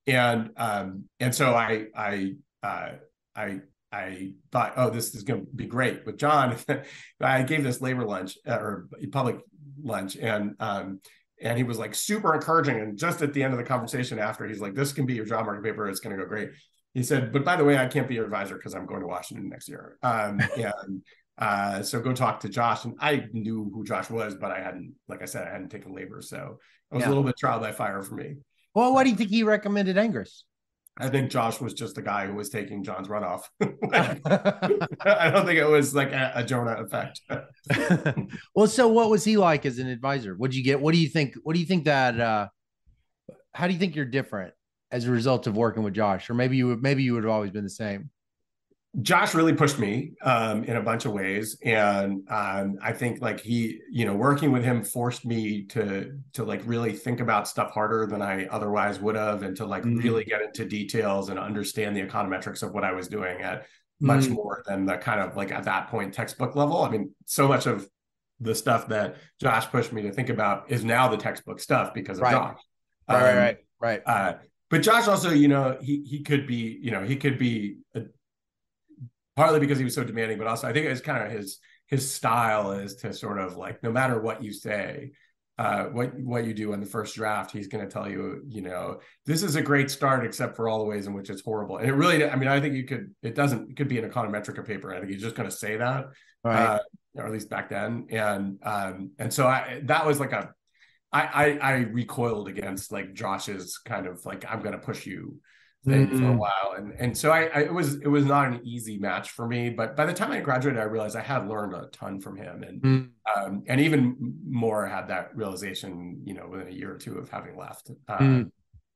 and um, and so I I uh, I I thought, oh, this is going to be great with John. I gave this labor lunch uh, or public lunch, and um, and he was like super encouraging. And just at the end of the conversation, after he's like, "This can be your job market paper. It's going to go great." He said, "But by the way, I can't be your advisor because I'm going to Washington next year." Um, and uh, so go talk to Josh. And I knew who Josh was, but I hadn't, like I said, I hadn't taken labor, so it was Yeah. a little bit trial by fire for me. Well, why do you think he recommended Angrist? I think Josh was just the guy who was taking John's runoff. I don't think it was like a, a Jonah effect. well, so what was he like as an advisor? What'd you get? What do you think? What do you think that? uh How do you think you're different as a result of working with Josh, or maybe you would maybe you would have always been the same? Josh really pushed me um, in a bunch of ways, and um, I think like he, you know, working with him forced me to to like really think about stuff harder than I otherwise would have, and to like Mhm. really get into details and understand the econometrics of what I was doing at much Mm. more than the kind of like at that point textbook level. I mean, so much of the stuff that Josh pushed me to think about is now the textbook stuff because of Right. Josh. Right, right, Um, right, right. uh, but Josh also, you know, he he could be, you know, he could be a, partly because he was so demanding, but also I think it's kind of his his style is to sort of like no matter what you say, uh, what what you do in the first draft, he's going to tell you, you know, this is a great start, except for all the ways in which it's horrible. And it really, I mean, I think you could, it doesn't, it could be an econometrica paper. I think he's just going to say that, right. uh, or at least back then. And um, and so I that was like a I, I I recoiled against like Josh's kind of like I'm gonna push you thing for a Mhm. while. And and so I, I it was it was not an easy match for me. But by the time I graduated, I realized I had learned a ton from him. And Mm. um, and even more had that realization, you know, within a year or two of having left. Um, Mm.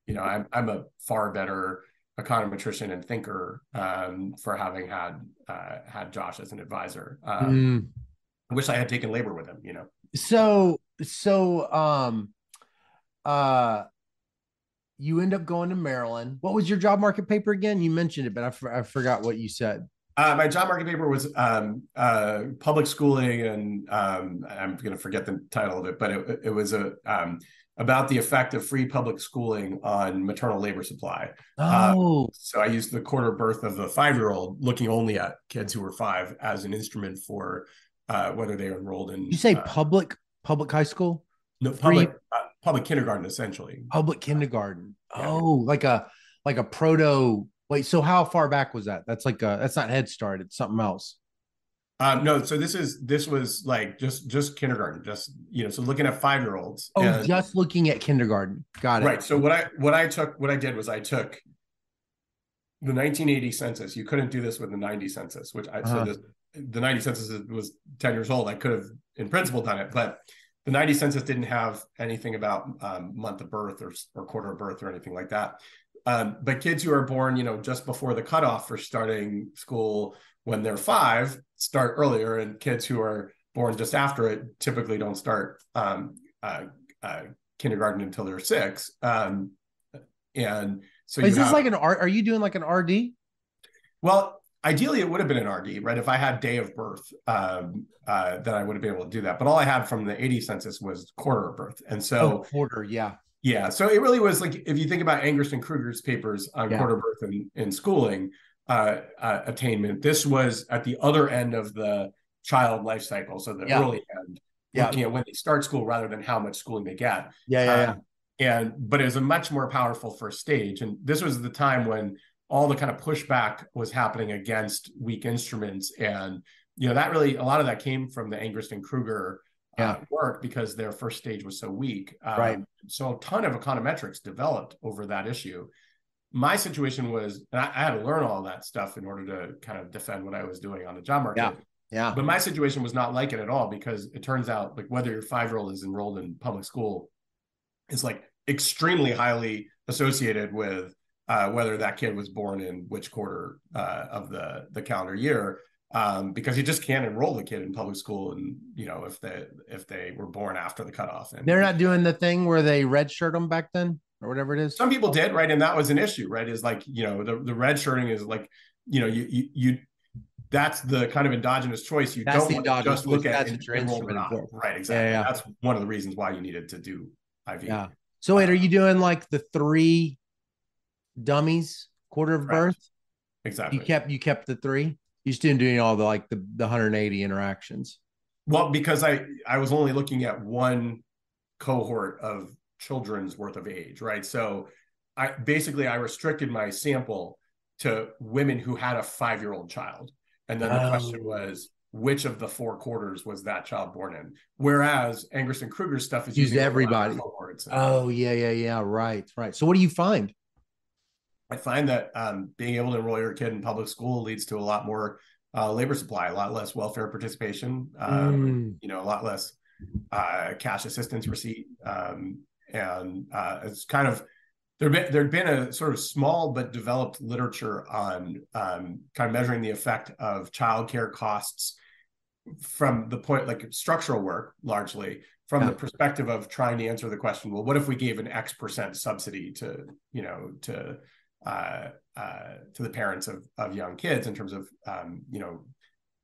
You know, I'm I'm a far better econometrician and thinker um, for having had uh, had Josh as an advisor. Um, Mm. I wish I had taken labor with him. You know. So so um uh you end up going to Maryland. What was your job market paper again? You mentioned it, but I, forgot what you said. Uh, my job market paper was um, uh, public schooling, and um, I'm going to forget the title of it, but it, it was a um, about the effect of free public schooling on maternal labor supply. Uh, Oh, So I used the quarter birth of the five year old, looking only at kids who were five, as an instrument for uh, whether they enrolled in. you say uh, public public high school, no, free- public uh, public kindergarten, essentially. public kindergarten. Yeah. Oh, like a like a proto Wait, so how far back was that? That's like a, that's not Head Start. It's something else. Um, no, so this is this was like just just kindergarten, just you know, so looking at five year olds. Oh, just looking at kindergarten. Got it. Right. So what I what I took what I did was I took the 1980 census. You couldn't do this with the 90 census, which I uh-huh. so the, the 90 census was 10 years old. I could have in principle done it, but the 90 census didn't have anything about um, month of birth or, or quarter of birth or anything like that. Um, but kids who are born, you know, just before the cutoff for starting school when they're five start earlier, and kids who are born just after it typically don't start um, uh, uh, kindergarten until they're six. Um, and so, is this have, like an R? Are you doing like an RD? Well, ideally, it would have been an RD, right? If I had day of birth, um, uh, then I would have been able to do that. But all I had from the 80 census was quarter of birth, and so oh, quarter, yeah. Yeah, so it really was like if you think about Angrist and Krueger's papers on yeah. quarter birth and, and schooling uh, uh, attainment, this was at the other end of the child life cycle, so the yeah. early end, yeah. looking at when they start school rather than how much schooling they get. Yeah, yeah, yeah. And but it was a much more powerful first stage, and this was the time when all the kind of pushback was happening against weak instruments, and you know that really a lot of that came from the Angrist and Krueger yeah. uh, work because their first stage was so weak. Um, right. So a ton of econometrics developed over that issue. My situation was, and I, I, had to learn all that stuff in order to kind of defend what I was doing on the job market. Yeah. Yeah. But my situation was not like it at all because it turns out like whether your five year old is enrolled in public school is like extremely highly associated with uh, whether that kid was born in which quarter uh, of the the calendar year um, because you just can't enroll the kid in public school and you know if they if they were born after the cutoff. And they're not doing the thing where they redshirt them back then or whatever it is? Some people did right? And that was an issue right? Is like you know the, the red shirting is like you know you, you, you that's the kind of endogenous choice you that's don't just look at enrollment right exactly. yeah, yeah. that's one of the reasons why you needed to do iv yeah. So wait are you doing like the three dummies quarter of birth exactly you kept you kept the three you just didn't do all the like the, the 180 interactions. Well, because I I was only looking at one cohort of children's worth of age, right? So I basically I restricted my sample to women who had a five year old child, and then the question oh. was which of the four quarters was that child born in? Whereas Angrist and Krueger stuff is used everybody. Oh yeah, yeah, yeah. Right, right. So what do you find? I find that um, being able to enroll your kid in public school leads to a lot more uh, labor supply, a lot less welfare participation, um, mm. you know, a lot less uh, cash assistance receipt, um, and uh, it's kind of there been there'd been a sort of small but developed literature on um, kind of measuring the effect of childcare costs from the point like structural work largely from yeah. the perspective of trying to answer the question well what if we gave an x percent subsidy to you know to uh, uh, to the parents of of young kids in terms of um, you know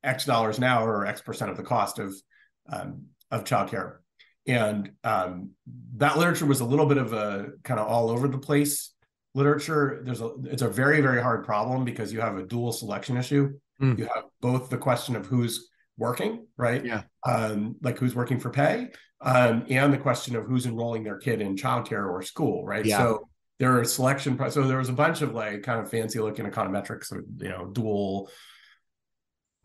X dollars an hour or X percent of the cost of um, of childcare, and um, that literature was a little bit of a kind of all over the place literature. There's a it's a very very hard problem because you have a dual selection issue. Mm. You have both the question of who's working, right? Yeah. Um, like who's working for pay, um, and the question of who's enrolling their kid in childcare or school, right? Yeah. So there are selection so there was a bunch of like kind of fancy looking econometrics or you know dual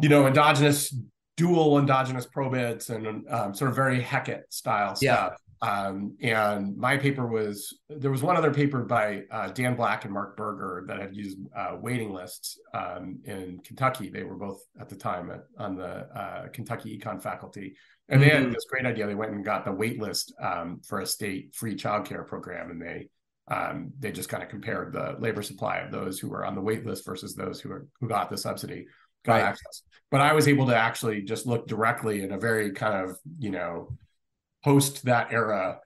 you know endogenous dual endogenous probits and um, sort of very Hecke style yeah. stuff um, and my paper was there was one other paper by uh, Dan Black and Mark Berger that had used uh, waiting lists um, in Kentucky. They were both at the time at, on the uh, Kentucky econ faculty, and mm-hmm. they had mm-hmm. this great idea. They went and got the wait list um, for a state free childcare program, and they um, they just kind of compared the labor supply of those who were on the wait list versus those who were who got the subsidy got right. access. But I was able to actually just look directly in a very kind of you know post that era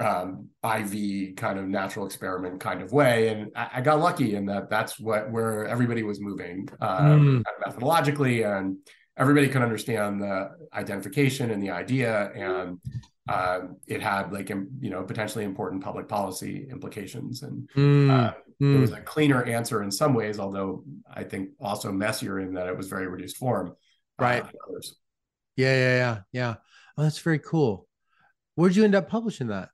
um, IV kind of natural experiment kind of way, and I, I, got lucky in that that's what where everybody was moving um, mm. methodologically, and everybody could understand the identification and the idea and uh, it had like you know potentially important public policy implications and mm, uh, mm. it was a cleaner answer in some ways although i think also messier in that it was very reduced form uh, right uh, yeah yeah yeah yeah oh that's very cool where'd you end up publishing that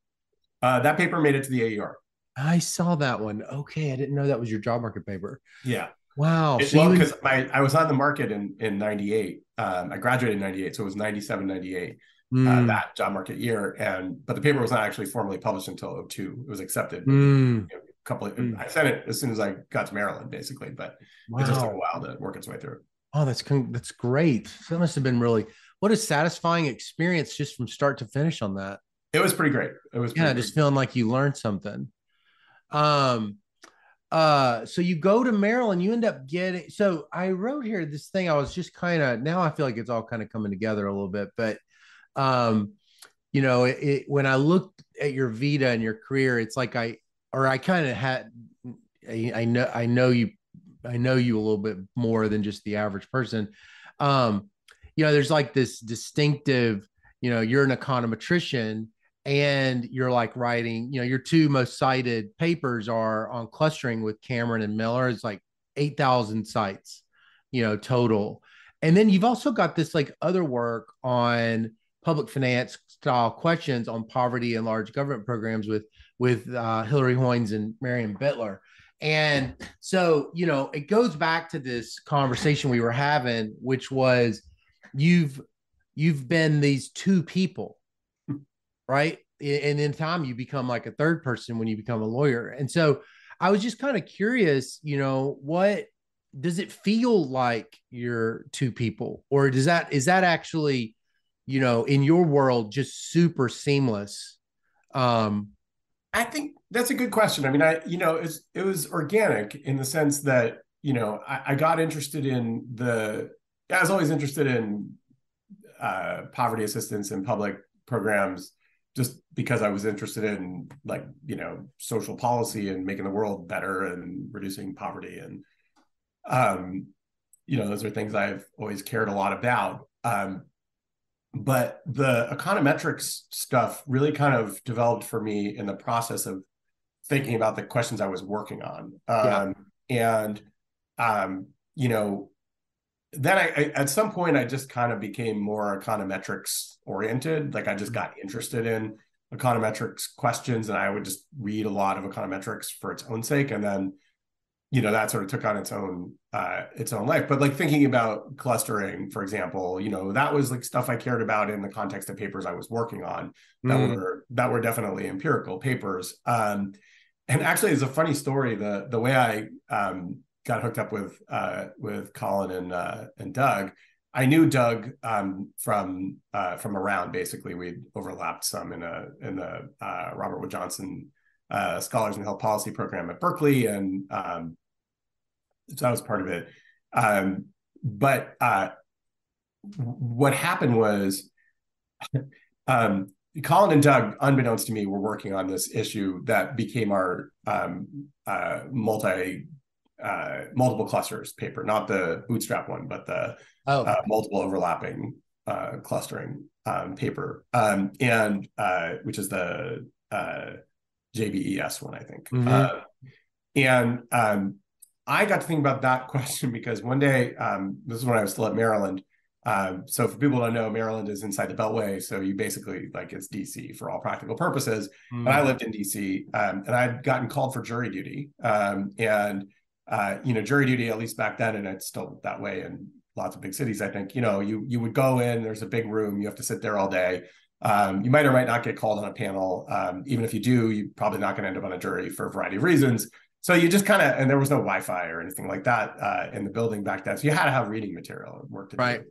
uh, that paper made it to the aer I saw that one. Okay, I didn't know that was your job market paper. Yeah. Wow. It, So well, because my I was on the market in in '98. Um, I graduated in '98, so it was '97, '98 uh, Mm, that job market year. And but the paper was not actually formally published until 02. It was accepted. mm, a couple of, Mm. I sent it as soon as I got to Maryland, basically, but it just took a while to work its way through. Oh, that's con- that's great. So that must have been really what a satisfying experience just from start to finish on that. It was pretty great. It was Yeah, just great. feeling like you learned something. Um, uh, so you go to Maryland, you end up getting. So I wrote here this thing. I was just kind of now I feel like it's all kind of coming together a little bit, but um, you know, it, it when I looked at your Vita and your career, it's like I or I kind of had. I, I know I know you I know you a little bit more than just the average person. Um, you know, there's like this distinctive, you know, you're an econometrician and you're like writing, you know, your two most cited papers are on clustering with Cameron and Miller. It's like 8,000 cites, you know, total. And then you've also got this like other work on public finance style questions on poverty and large government programs with with uh, Hilary Hoynes and Marianne Bitler. And so, you know, it goes back to this conversation we were having, which was you've you've been these two people, right? And in time you become like a third person when you become a lawyer. And so I was just kind of curious, you know, what does it feel like you're two people? Or does that is that actually, you know, in your world just super seamless? Um I think that's a good question. I mean, I you know, it's it was organic in the sense that you know I, I got interested in the. I was always interested in uh, poverty assistance and public programs, just because I was interested in like you know social policy and making the world better and reducing poverty and um you know those are things I've always cared a lot about. Um, but the econometrics stuff really kind of developed for me in the process of thinking about the questions I was working on. Um, And, um, you know, then I, I, at some point, I just kind of became more econometrics oriented. Like I just got interested in econometrics questions and I would just read a lot of econometrics for its own sake. And then, you know, that sort of took on its own uh its own life. But like thinking about clustering for example you know that was like stuff i cared about in the context of papers i was working on that mm, were that were definitely empirical papers. Um and actually it's a funny story the the way i um got hooked up with uh with colin and uh and doug i knew doug um from uh from around basically. We'd overlapped some in a in the uh robert wood johnson uh scholars in health policy program at berkeley and um so that was part of it. Um, but uh, what happened was um, Colin and Doug, unbeknownst to me, were working on this issue that became our um, uh, multi uh, multiple clusters paper, not the bootstrap one, but the oh uh, multiple overlapping uh, clustering um, paper, um, and uh, which is the uh, JBES one, I think. Mhm. Uh, and um, I got to think about that question because one day, um, this is when I was still at Maryland. Um, so for people who don't know, Maryland is inside the Beltway, so you basically like it's DC for all practical purposes. mm, But I lived in DC, um, and I'd gotten called for jury duty, um, and uh, you know, jury duty at least back then, and it's still that way in lots of big cities. I think you know, you you would go in. There's a big room. You have to sit there all day. Um, you might or might not get called on a panel. Um, even if you do, you're probably not going to end up on a jury for a variety of reasons. So you just kind of, and there was no Wi-Fi or anything like that uh, in the building back then. So you had to have reading material and work to Right. do.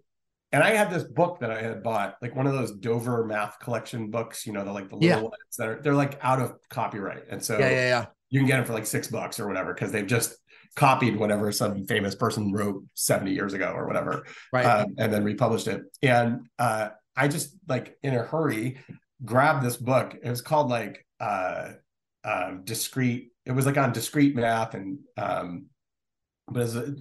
And I had this book that I had bought, like one of those Dover math collection books, you know, the like the little Yeah. ones that are they're like out of copyright, and so yeah, yeah, yeah. you can get them for like six bucks or whatever because they've just copied whatever some famous person wrote 70 years ago or whatever Right. um, and then republished it and uh, i just like in a hurry grabbed this book. It was called like uh, um, discrete it was like on discrete math and um, but it's a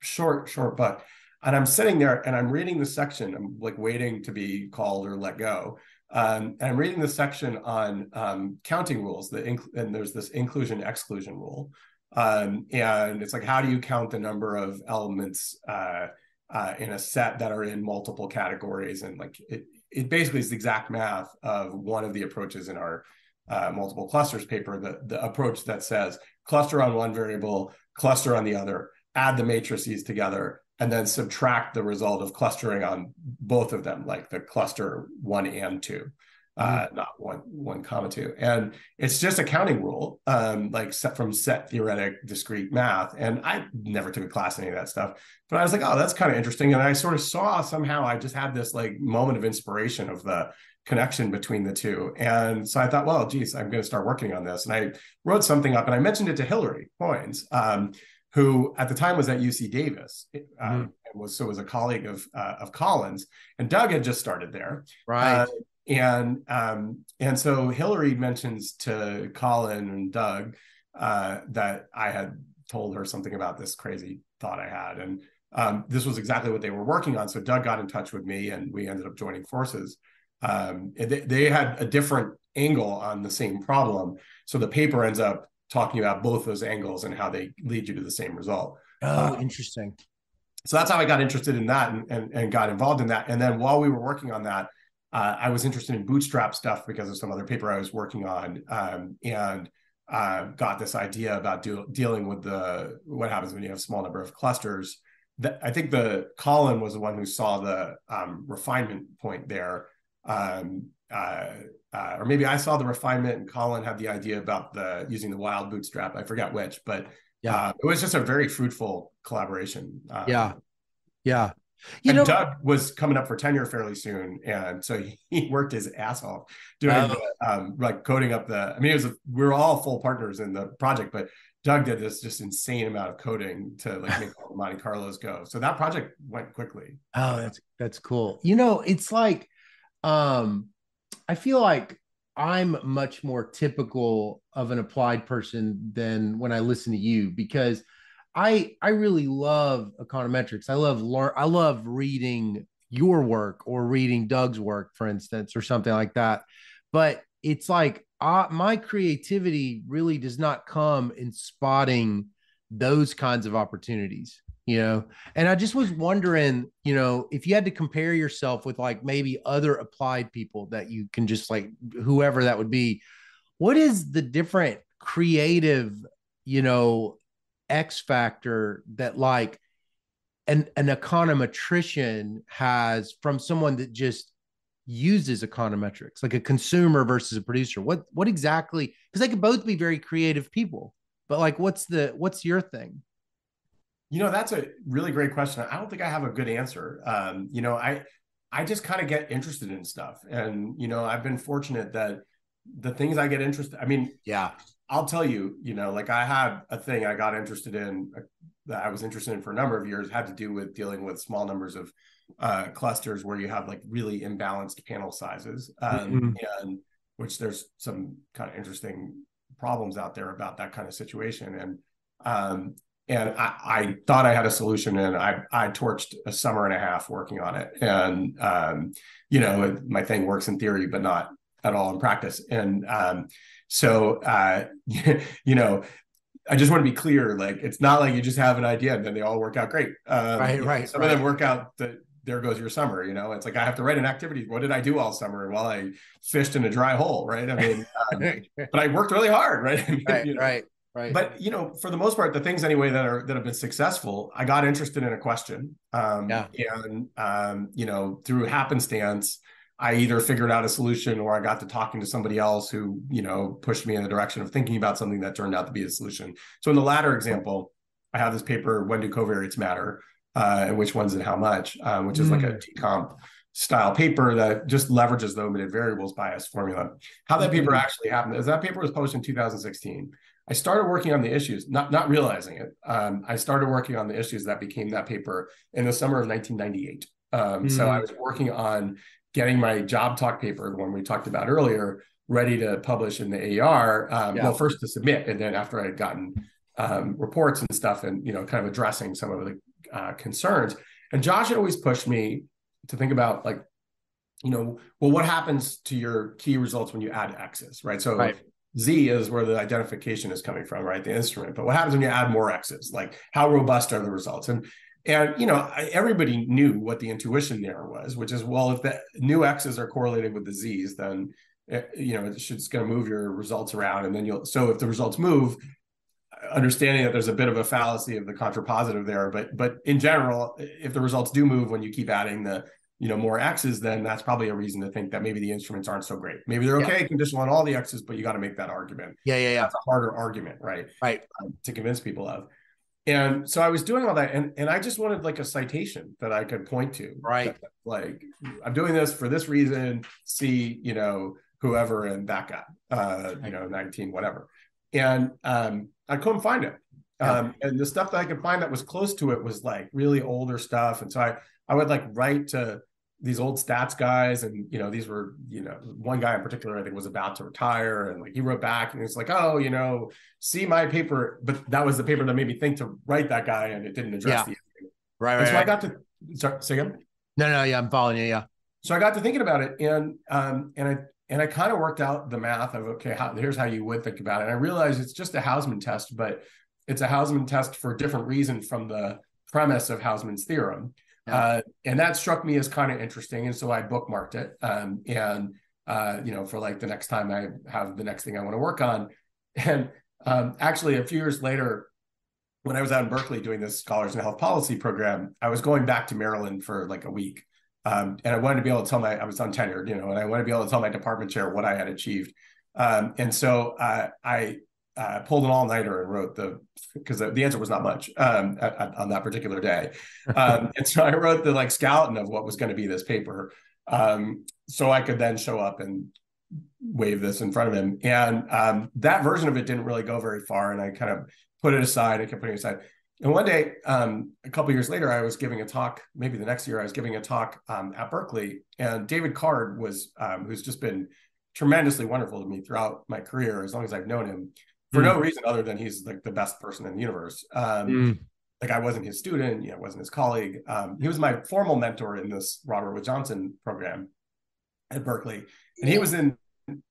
short short book. And i'm sitting there and i'm reading the section. I'm like waiting to be called or let go. Um, and i'm reading the section on um, counting rules the inc- and there's this inclusion exclusion rule. Um, and it's like how do you count the number of elements uh, uh, in a set that are in multiple categories. And like it, it basically is the exact math of one of the approaches in our uh, multiple clusters paper, the, the approach that says cluster on one variable, cluster on the other, add the matrices together, and then subtract the result of clustering on both of them, like the cluster one and two uh, not one one comma two. And it's just a counting rule, um, like set from set theoretic discrete math. And I never took a class in any of that stuff, but I was like, oh, that's kind of interesting. And I sort of saw somehow I just had this like moment of inspiration of the connection between the two. And so I thought, well, geez, I'm going to start working on this. And I wrote something up and I mentioned it to Hilary Hoynes, um, who at the time was at UC Davis. Mm-hmm. was so was a colleague of uh, of Colin's, and Doug had just started there. Right. Uh, and um, and so Hilary mentions to Colin and Doug uh, that I had told her something about this crazy thought I had, and um, this was exactly what they were working on. So Doug got in touch with me, and we ended up joining forces. Um, they, they had a different angle on the same problem, so the paper ends up talking about both those angles and how they lead you to the same result. Oh, uh, interesting. So that's how I got interested in that and, and, and got involved in that. And then while we were working on that, uh, I was interested in bootstrap stuff because of some other paper I was working on, um, and uh, got this idea about do, dealing with the what happens when you have a small number of clusters. That, I think the Colin was the one who saw the um, refinement point there, um, uh, uh or maybe I saw the refinement and Colin had the idea about the using the wild bootstrap. I forget which, but yeah, uh, it was just a very fruitful collaboration. Um, yeah, yeah. You and know, Doug was coming up for tenure fairly soon, and so he, he worked his ass off doing the, um, like coding up the. I mean, it was a, we are all full partners in the project, but Doug did this just insane amount of coding to like make all the Monte Carlos go. So that project went quickly. Oh, that's that's cool. You know, it's like, um, I feel like I'm much more typical of an applied person than when I listen to you because I I really love econometrics. I love learn. I love reading your work or reading Doug's work, for instance, or something like that. But it's like uh, my creativity really does not come in spotting those kinds of opportunities, you know. And I just was wondering, you know, if you had to compare yourself with like maybe other applied people that you can just like whoever that would be, what is the different creative, you know, X factor that like an, an econometrician has from someone that just uses econometrics, like a consumer versus a producer? What what exactly? Because they could both be very creative people, but like, what's the what's your thing? You know, that's a really great question. I don't think I have a good answer. Um, you know, I I just kind of get interested in stuff, and you know, I've been fortunate that the things I get interested. I mean, yeah, I'll tell you, you know, like I had a thing I got interested in uh, that I was interested in for a number of years had to do with dealing with small numbers of uh, clusters where you have like really imbalanced panel sizes, um, mm-hmm. and which there's some kind of interesting problems out there about that kind of situation. And um, and I, I, thought I had a solution, and I I torched a summer and a half working on it. And um, you know, my thing works in theory, but not at all in practice. And um, so, uh, you know, I just want to be clear. Like, it's not like you just have an idea and then they all work out great. Um, right, right. some right. of them work out that there goes your summer. You know, it's like I have to write an activity. What did I do all summer? Well, I fished in a dry hole, right? I mean, um, but I worked really hard, right? right, you know? right, right. But you know, for the most part, the things anyway that are that have been successful, I got interested in a question, um, yeah. and um, you know, through happenstance I either figured out a solution or I got to talking to somebody else who, you know, pushed me in the direction of thinking about something that turned out to be a solution. So in the latter example, I have this paper, When Do Covariates Matter? Uh, and which ones and how much, um, which is mm. like a mm. TCOMP style paper that just leverages the omitted variables bias formula. How that paper mm. actually happened is that paper was published in 2016. I started working on the issues, not not realizing it. Um, I started working on the issues that became that paper in the summer of 1998. Um, mm. So I was working on getting my job talk paper, the one we talked about earlier, ready to publish in the AER. Um, yeah. Well, first to submit, and then after I had gotten um, reports and stuff, and you know, kind of addressing some of the uh, concerns. And Josh had always pushed me to think about like, you know, well, what happens to your key results when you add X's, right? So right. Z is where the identification is coming from, right? The instrument. But what happens when you add more X's? Like, how robust are the results? And and you know, everybody knew what the intuition there was, which is well, if the new x's are correlated with the z's, then eh, you know it's going to move your results around and then you'll so if the results move understanding that there's a bit of a fallacy of the contrapositive there but but in general if the results do move when you keep adding the you know more x's then that's probably a reason to think that maybe the instruments aren't so great. Maybe they're okay yeah. conditional on all the x's but you got to make that argument. Yeah yeah yeah. That's a harder argument right? Right. Um, to convince people of and so i was doing all that and, and i just wanted like a citation that i could point to right that, like i'm doing this for this reason see you know whoever and that guy uh you know 19 whatever and um I couldn't find it. Um, and the stuff that I could find that was close to it was like really older stuff. And so I, I would like write to these old stats guys. And, you know, these were, you know, one guy in particular, I think was about to retire. And like he wrote back and it's like, oh, you know, see my paper. But that was the paper that made me think to write that guy and it didn't address yeah. the Right. right so right. I got to, sorry, say again? No, no, yeah, I'm following you. Yeah. So I got to thinking about it and, um, and I, and I kind of worked out the math of okay, how, here's how you would think about it. And I realized it's just a Hausman test, but it's a Hausman test for a different reason from the premise of Hausman's theorem. Uh, and that struck me as kind of interesting, and so I bookmarked it. Um, and uh, you know, for like the next time I have the next thing I want to work on, and um, actually a few years later, when I was out in Berkeley doing this Scholars in Health Policy program, I was going back to Maryland for like a week um, and I wanted to be able to tell my, I was untenured, you know, and I wanted to be able to tell my department chair what I had achieved. Um, and so uh, I uh, pulled an all nighter and wrote the, because the, the, answer was not much um, at, at, on that particular day. Um, and so I wrote the like skeleton of what was going to be this paper. Um, so I could then show up and wave this in front of him. And um, that version of it didn't really go very far. And I kind of put it aside. I kept putting it aside. And one day, um, a couple years later, I was giving a talk. Maybe the next year, I was giving a talk um, at Berkeley, and David Card was, um, who's just been tremendously wonderful to me throughout my career, as long as I've known him, for mm. no reason other than he's like the best person in the universe. Mm. Like I wasn't his student, you know, wasn't his colleague. Um, he was my formal mentor in this Robert Wood Johnson program at Berkeley, and he was in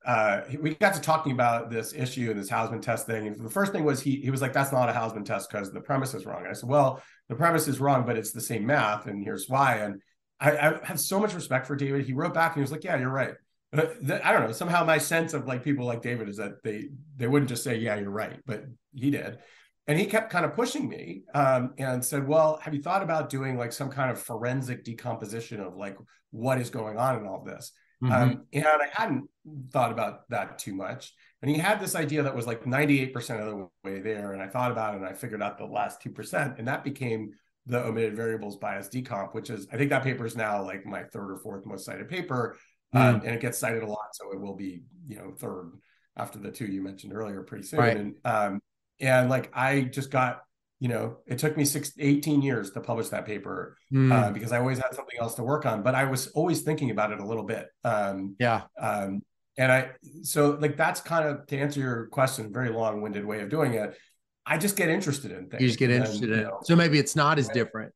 uh, we got to talking about this issue and this Hausman test thing. And the first thing was he he was like, "That's not a Hausman test because the premise is wrong." And I said, "Well, the premise is wrong, but it's the same math, and here's why." And I, I have so much respect for David. He wrote back and he was like, "Yeah, you're right." But I don't know. Somehow my sense of like people like David is that they they wouldn't just say, "Yeah, you're right," but he did. And he kept kind of pushing me um, and said, "Well, have you thought about doing like some kind of forensic decomposition of like what is going on in all this?" Mm-hmm. Um, and I hadn't thought about that too much. And he had this idea that was like 98% of the way there. And I thought about it and I figured out the last 2%. And that became the omitted variables bias decomp, which is, I think that paper is now like my third or fourth most cited paper. Mm-hmm. Um, and it gets cited a lot. So it will be, you know, third after the two you mentioned earlier pretty soon. Right. And, um, and like I just got you know, it took me six, 18 years to publish that paper mm. uh, because I always had something else to work on, but I was always thinking about it a little bit. Um, yeah. Um, and I, so like, that's kind of to answer your question, very long winded way of doing it. I just get interested in things. You just get interested and, in it. So maybe it's not as different.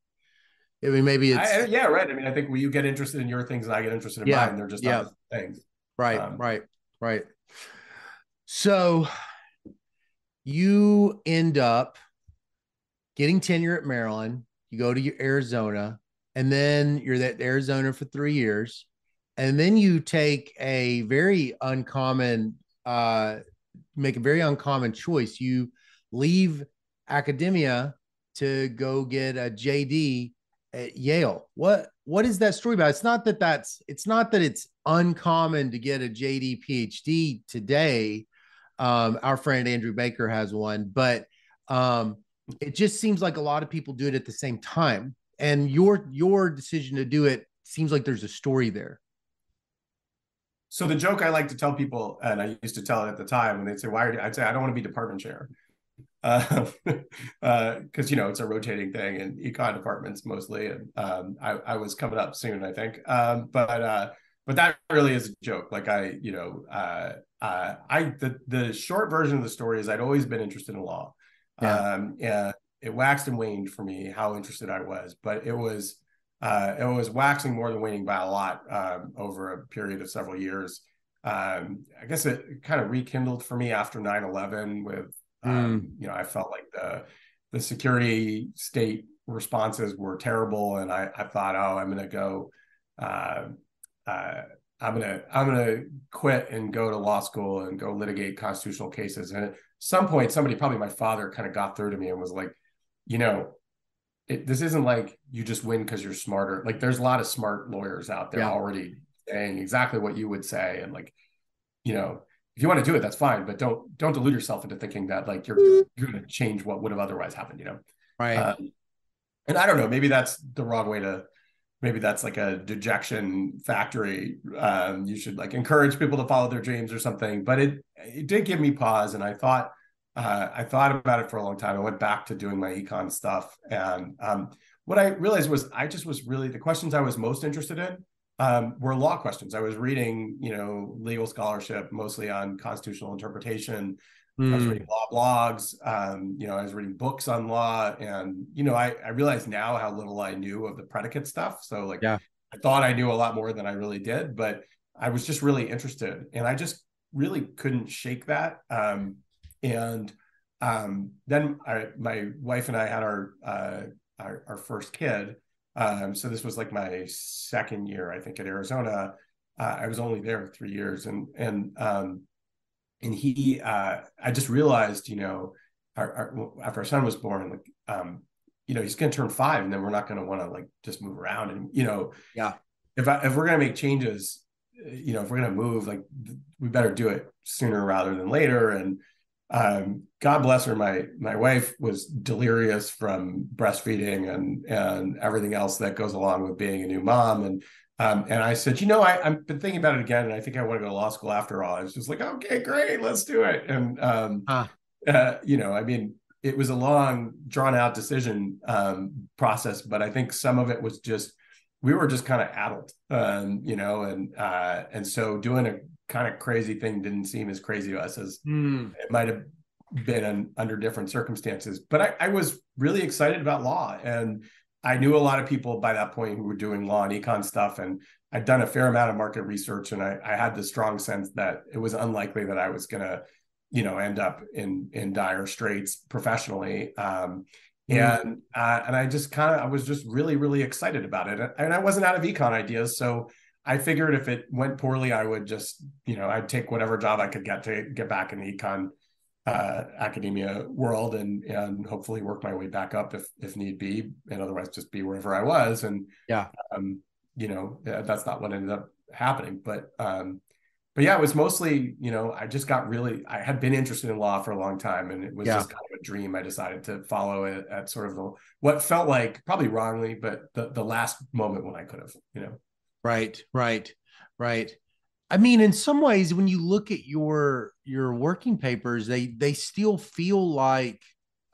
I mean, maybe it's I, yeah, right. I mean, I think when you get interested in your things and I get interested in yeah, mine, they're just yeah. things. Right, um, right, right. So you end up getting tenure at Maryland, you go to Arizona, and then you're at Arizona for three years, and then you take a very uncommon, uh, make a very uncommon choice. You leave academia to go get a JD at Yale. What what is that story about? It's not that that's it's not that it's uncommon to get a JD PhD today. Um, our friend Andrew Baker has one, but um, it just seems like a lot of people do it at the same time and your your decision to do it seems like there's a story there so the joke i like to tell people and i used to tell it at the time when they'd say why are you i'd say i don't want to be department chair because uh, uh, you know it's a rotating thing in econ departments mostly and um, I, I, was coming up soon i think um, but uh, but that really is a joke like i you know uh, uh, i the, the short version of the story is i'd always been interested in law yeah. Um, yeah, it waxed and waned for me how interested I was, but it was uh, it was waxing more than waning by a lot um, over a period of several years. Um, I guess it kind of rekindled for me after 9-11 with um, mm. you know I felt like the the security state responses were terrible, and I, I thought, oh, I'm going to go uh, uh, I'm gonna I'm gonna quit and go to law school and go litigate constitutional cases. And at some point, somebody, probably my father, kind of got through to me and was like, you know, it, this isn't like you just win because you're smarter. Like there's a lot of smart lawyers out there yeah. already saying exactly what you would say, and like, you know, if you want to do it, that's fine, but don't don't delude yourself into thinking that like you're you're going to change what would have otherwise happened. You know, right? Um, and I don't know, maybe that's the wrong way to. Maybe that's like a dejection factory. Um, you should like encourage people to follow their dreams or something. But it it did give me pause, and I thought uh, I thought about it for a long time. I went back to doing my econ stuff, and um, what I realized was I just was really the questions I was most interested in um, were law questions. I was reading, you know, legal scholarship mostly on constitutional interpretation. Mm. I was hmm. reading law blogs. Um, you know, I was reading books on law, and you know, I I realize now how little I knew of the predicate stuff. So like, yeah. I thought I knew a lot more than I really did, but I was just really interested, and I just really couldn't shake that. Um, and um, then I, my wife and I had our, uh, our, our first kid, um, so this was like my second year, I think, at Arizona. Uh, I was only there three years, and and um, and he, uh, I just realized, you know, our, our, after our son was born, like, um, you know, he's going to turn five, and then we're not going to want to like just move around, and you know, yeah, if I, if we're going to make changes, you know, if we're going to move, like, we better do it sooner rather than later, and um, God bless her. My my wife was delirious from breastfeeding and and everything else that goes along with being a new mom. And um, and I said, you know, I, I've been thinking about it again, and I think I want to go to law school after all. I was just like, okay, great, let's do it. And um, huh. uh, you know, I mean, it was a long, drawn out decision um, process, but I think some of it was just we were just kind of addled, um, you know, and uh, and so doing a kind of crazy thing didn't seem as crazy to us as mm. it might have been under different circumstances. But I, I, was really excited about law, and I knew a lot of people by that point who were doing law and econ stuff, and I'd done a fair amount of market research, and I, I had the strong sense that it was unlikely that I was going to, you know, end up in in dire straits professionally. Um, mm. and uh, and I just kind of I was just really really excited about it, and I wasn't out of econ ideas, so I figured if it went poorly, I would just, you know, I'd take whatever job I could get to get back in the econ uh, academia world and and hopefully work my way back up if if need be, and otherwise just be wherever I was. And yeah, um, you know, that's not what ended up happening. But um, but yeah, it was mostly, you know, I just got really, I had been interested in law for a long time, and it was yeah. just kind of a dream. I decided to follow it at sort of the what felt like probably wrongly, but the the last moment when I could have, you know. Right, right, right. I mean, in some ways, when you look at your your working papers, they they still feel like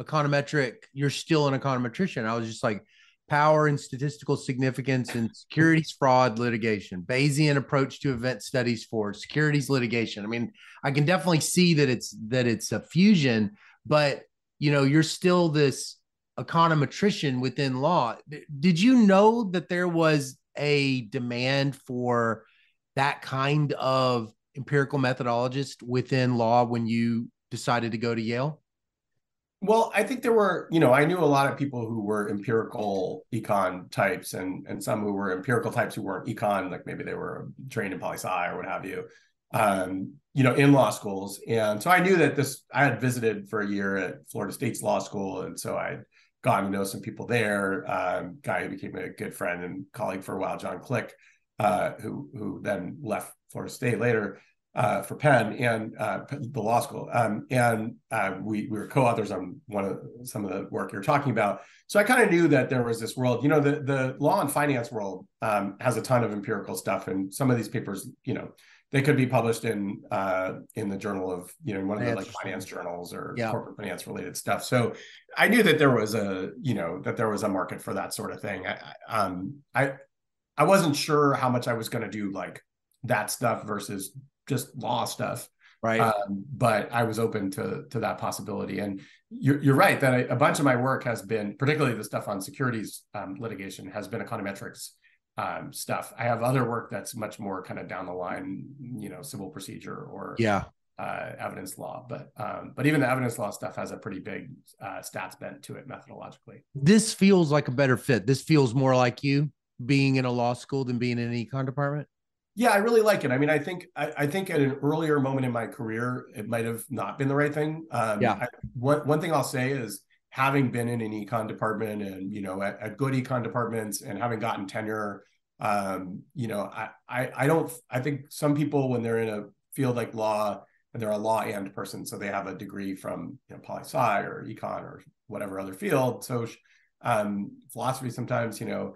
econometric. You're still an econometrician. I was just like power and statistical significance and securities fraud litigation, Bayesian approach to event studies for securities litigation. I mean, I can definitely see that it's that it's a fusion, but you know, you're still this econometrician within law. Did you know that there was a demand for that kind of empirical methodologist within law when you decided to go to Yale? Well, I think there were, you know, I knew a lot of people who were empirical econ types and and some who were empirical types who weren't econ, like maybe they were trained in poli sci or what have you, um, you know, in law schools. And so I knew that this, I had visited for a year at Florida State's law school. And so I gotten to know some people there. Um, guy who became a good friend and colleague for a while, Jon Klick, uh, who who then left Florida State later uh, for Penn and uh, the law school. Um, and uh, we we were co-authors on one of some of the work you're talking about. So I kind of knew that there was this world. You know, the the law and finance world um, has a ton of empirical stuff, and some of these papers, you know, they could be published in uh, in the journal of you know one of the like finance journals or yeah. corporate finance related stuff. So I knew that there was a you know that there was a market for that sort of thing. I um I I wasn't sure how much I was going to do like that stuff versus just law stuff. Right. Um, but I was open to to that possibility. And you're, you're right that a bunch of my work has been, particularly the stuff on securities um, litigation, has been econometrics um, stuff. I have other work that's much more kind of down the line, you know, civil procedure or yeah, uh, evidence law. But um, but even the evidence law stuff has a pretty big uh, stats bent to it methodologically. This feels like a better fit. This feels more like you being in a law school than being in an econ department. Yeah, I really like it. I mean, I think I, I, think at an earlier moment in my career, it might have not been the right thing. Um, yeah. I, one one thing I'll say is having been in an econ department and you know at, at good econ departments and having gotten tenure, um, you know, I, I I don't I think some people when they're in a field like law and they're a law and person, so they have a degree from you know poli sci or econ or whatever other field. So um, philosophy sometimes, you know,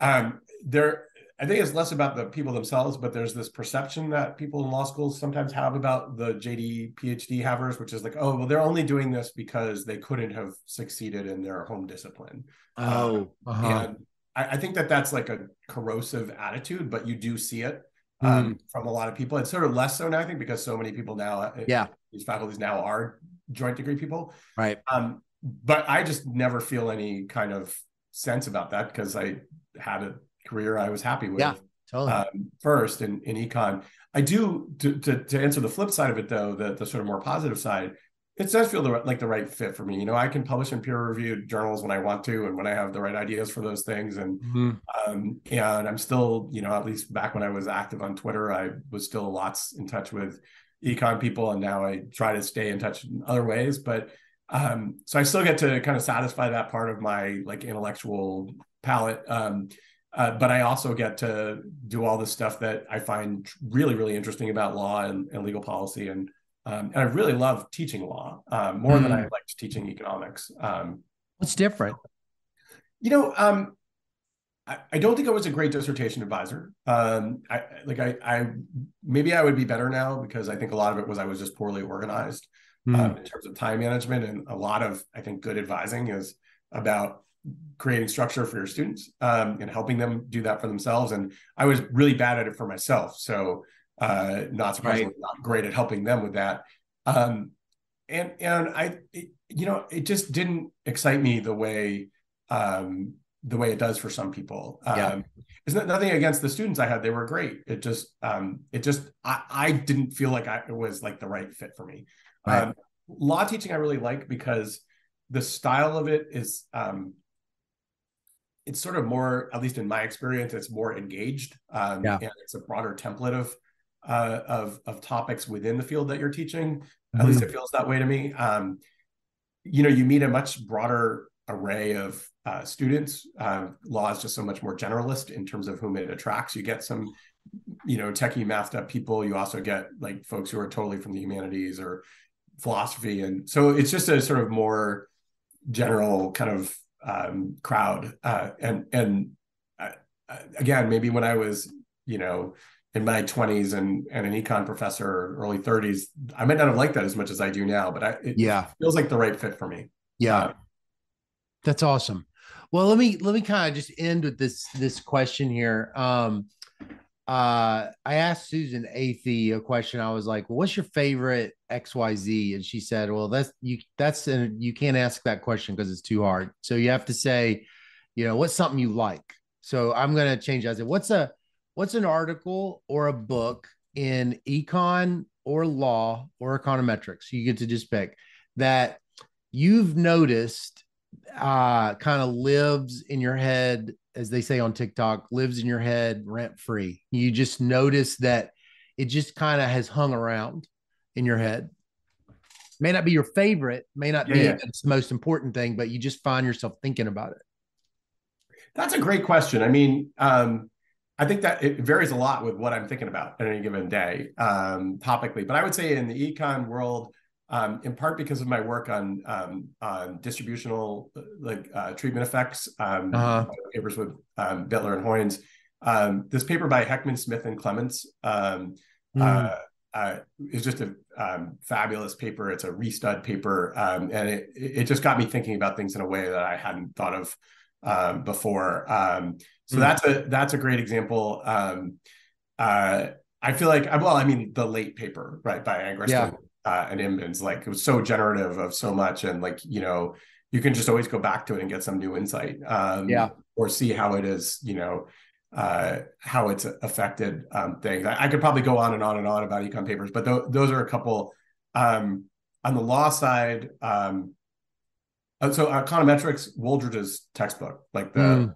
um, there I think it's less about the people themselves, but there's this perception that people in law schools sometimes have about the JD PhD havers, which is like, oh, well, they're only doing this because they couldn't have succeeded in their home discipline. Oh, uh, uh-huh. and I, I, think that that's like a corrosive attitude, but you do see it um, mm. from a lot of people. It's sort of less so now, I think, because so many people now, uh, yeah, these faculties now are joint degree people, right? Um, but I just never feel any kind of sense about that because I had a career I was happy with. Yeah, totally. Um, first in, in econ. I do to, to, to answer the flip side of it though, the, the sort of more positive side, it does feel the, like the right fit for me. You know, I can publish in peer reviewed journals when I want to and when I have the right ideas for those things. And mm-hmm. um, and I'm still, you know, at least back when I was active on Twitter, I was still lots in touch with econ people, and now I try to stay in touch in other ways. But um, so I still get to kind of satisfy that part of my like intellectual palate. Um, uh, but I also get to do all the stuff that I find really, really interesting about law and, and legal policy. And, um, and I really love teaching law uh, more mm. than I hmm. liked teaching economics. Um, What's different? You know, um, I, I, don't think I was a great dissertation advisor. Um, I like I, I maybe I would be better now because I think a lot of it was I was just poorly organized mm. in terms of time management, and a lot of I think good advising is about creating structure for your students um, and helping them do that for themselves. And I was really bad at it for myself. So uh, not surprisingly, right. not great at helping them with that. Um, and and I, it, you know, it just didn't excite me the way um, the way it does for some people. Yeah. Um, it's not, nothing against the students I had; they were great. It just, um, it just, I, I didn't feel like I, it was like the right fit for me. Right. Um, law teaching I really like because the style of it is um, it's sort of more, at least in my experience, it's more engaged. Um, yeah. And it's a broader template of uh, of of topics within the field that you're teaching. Mm-hmm. At least it feels that way to me. Um, you know, you meet a much broader array of uh, students. Uh, law is just so much more generalist in terms of whom it attracts. You get some, you know, techie mathed up people. You also get like folks who are totally from the humanities or philosophy, and so it's just a sort of more general kind of um, crowd. Uh, and and uh, again, maybe when I was, you know, in my 20s and and an econ professor, early 30s, I might not have liked that as much as I do now. But I, it yeah, feels like the right fit for me. Yeah, uh, that's awesome. Well, let me let me kind of just end with this this question here. Um, uh I asked Susan Athey a question. I was like, well, what's your favorite XYZ? And she said, Well, that's you that's an, you can't ask that question because it's too hard. So you have to say, you know, what's something you like. So I'm gonna change that. I said, what's a what's an article or a book in econ or law or econometrics? You get to just pick that you've noticed uh kind of lives in your head as they say on TikTok, lives in your head rent free. You just notice that it just kind of has hung around in your head. May not be your favorite, may not yeah, be yeah. the most important thing, but you just find yourself thinking about it. That's a great question. I mean, um, I think that it varies a lot with what I'm thinking about at any given day, um, topically. But I would say in the econ world, um, in part because of my work on um, on distributional like uh, treatment effects, um, uh-huh. papers with um, Bitler and Hoynes. Um, this paper by Heckman, Smith, and Clements mm. uh, uh, is just a um, fabulous paper. It's a ReStud paper, and it it just got me thinking about things in a way that I hadn't thought of before. so mm. that's a that's a great example. Uh, I feel like well, I mean, the late paper, right, by Angrist. Yeah uh, and Imbens. Like it was so generative of so much, and like you know, you can just always go back to it and get some new insight. Um, yeah, or see how it is, you know, uh, how it's affected um, things. I, I, could probably go on and on and on about econ papers, but th- those are a couple. Um, on the law side, um, uh, so econometrics, Wooldridge's textbook, like the mm.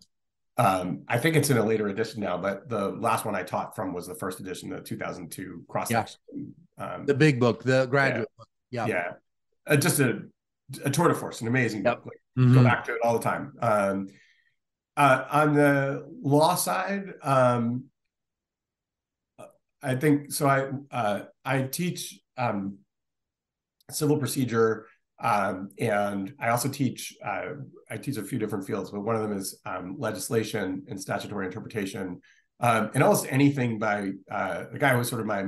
um, I think it's in a later edition now, but the last one I taught from was the first edition, the 2002 cross section. Um, the big book, the graduate yeah. book. Yeah. Yeah. Uh, just a, a tour de force, an amazing Yep. book. Like, Mhm. Go back to it all the time. Um, uh, on the law side, um, I think so. I uh, I teach um, civil procedure, um, and I also teach. Uh, I teach a few different fields, but one of them is um, legislation and statutory interpretation, um, and almost anything by uh, the guy who was sort of my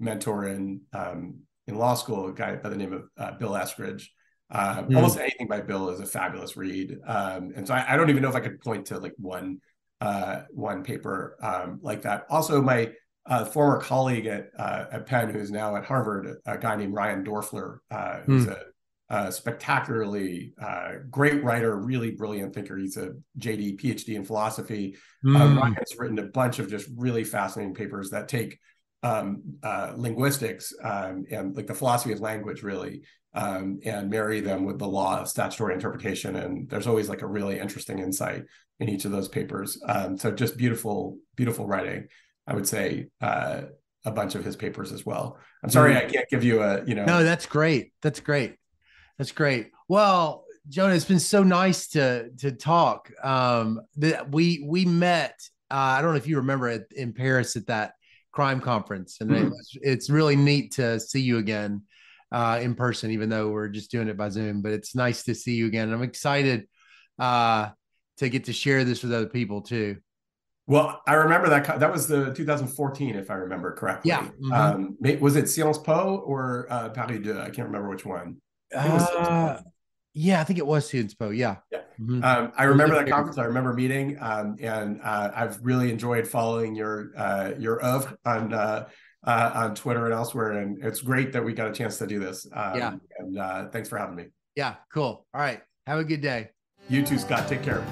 mentor in um, in law school, a guy by the name of uh, Bill Eskridge. Uh, Hmm. Almost anything by Bill is a fabulous read, um, and so I, I don't even know if I could point to like one uh, one paper um, like that. Also, my uh, former colleague at uh, at Penn, who's now at Harvard, a guy named Ryan Doerfler, uh, who's Hmm. a, a spectacularly uh, great writer, really brilliant thinker. He's a JD, PhD in philosophy. Um, Mm. Ryan has written a bunch of just really fascinating papers that take um, uh, linguistics um, and like the philosophy of language, really, um, and marry them with the law of statutory interpretation. And there's always like a really interesting insight in each of those papers. Um, so just beautiful, beautiful writing. I would say uh, a bunch of his papers as well. I'm sorry, I can't give you a you know. No, that's great. That's great. That's great. Well, Jonah, it's been so nice to to talk. Um, that we we met. Uh, I don't know if you remember in Paris at that crime conference, and it Mhm. was, it's really neat to see you again uh, in person, even though we're just doing it by Zoom. But it's nice to see you again. And I'm excited uh, to get to share this with other people too. Well, I remember that that was the 2014, if I remember correctly. Yeah. Mhm. Um, was it Sciences Po or uh, Paris 2? I can't remember which one. Uh, yeah, I think it was Sciences Po. Yeah. Yeah. Mhm. Um, I remember that conference. I remember meeting, um, and uh, I've really enjoyed following your uh, your of on uh, uh, on Twitter and elsewhere. And it's great that we got a chance to do this. Um, Yeah. And uh, thanks for having me. yeah. Cool. All right. Have a good day. You too, Scott. Take care.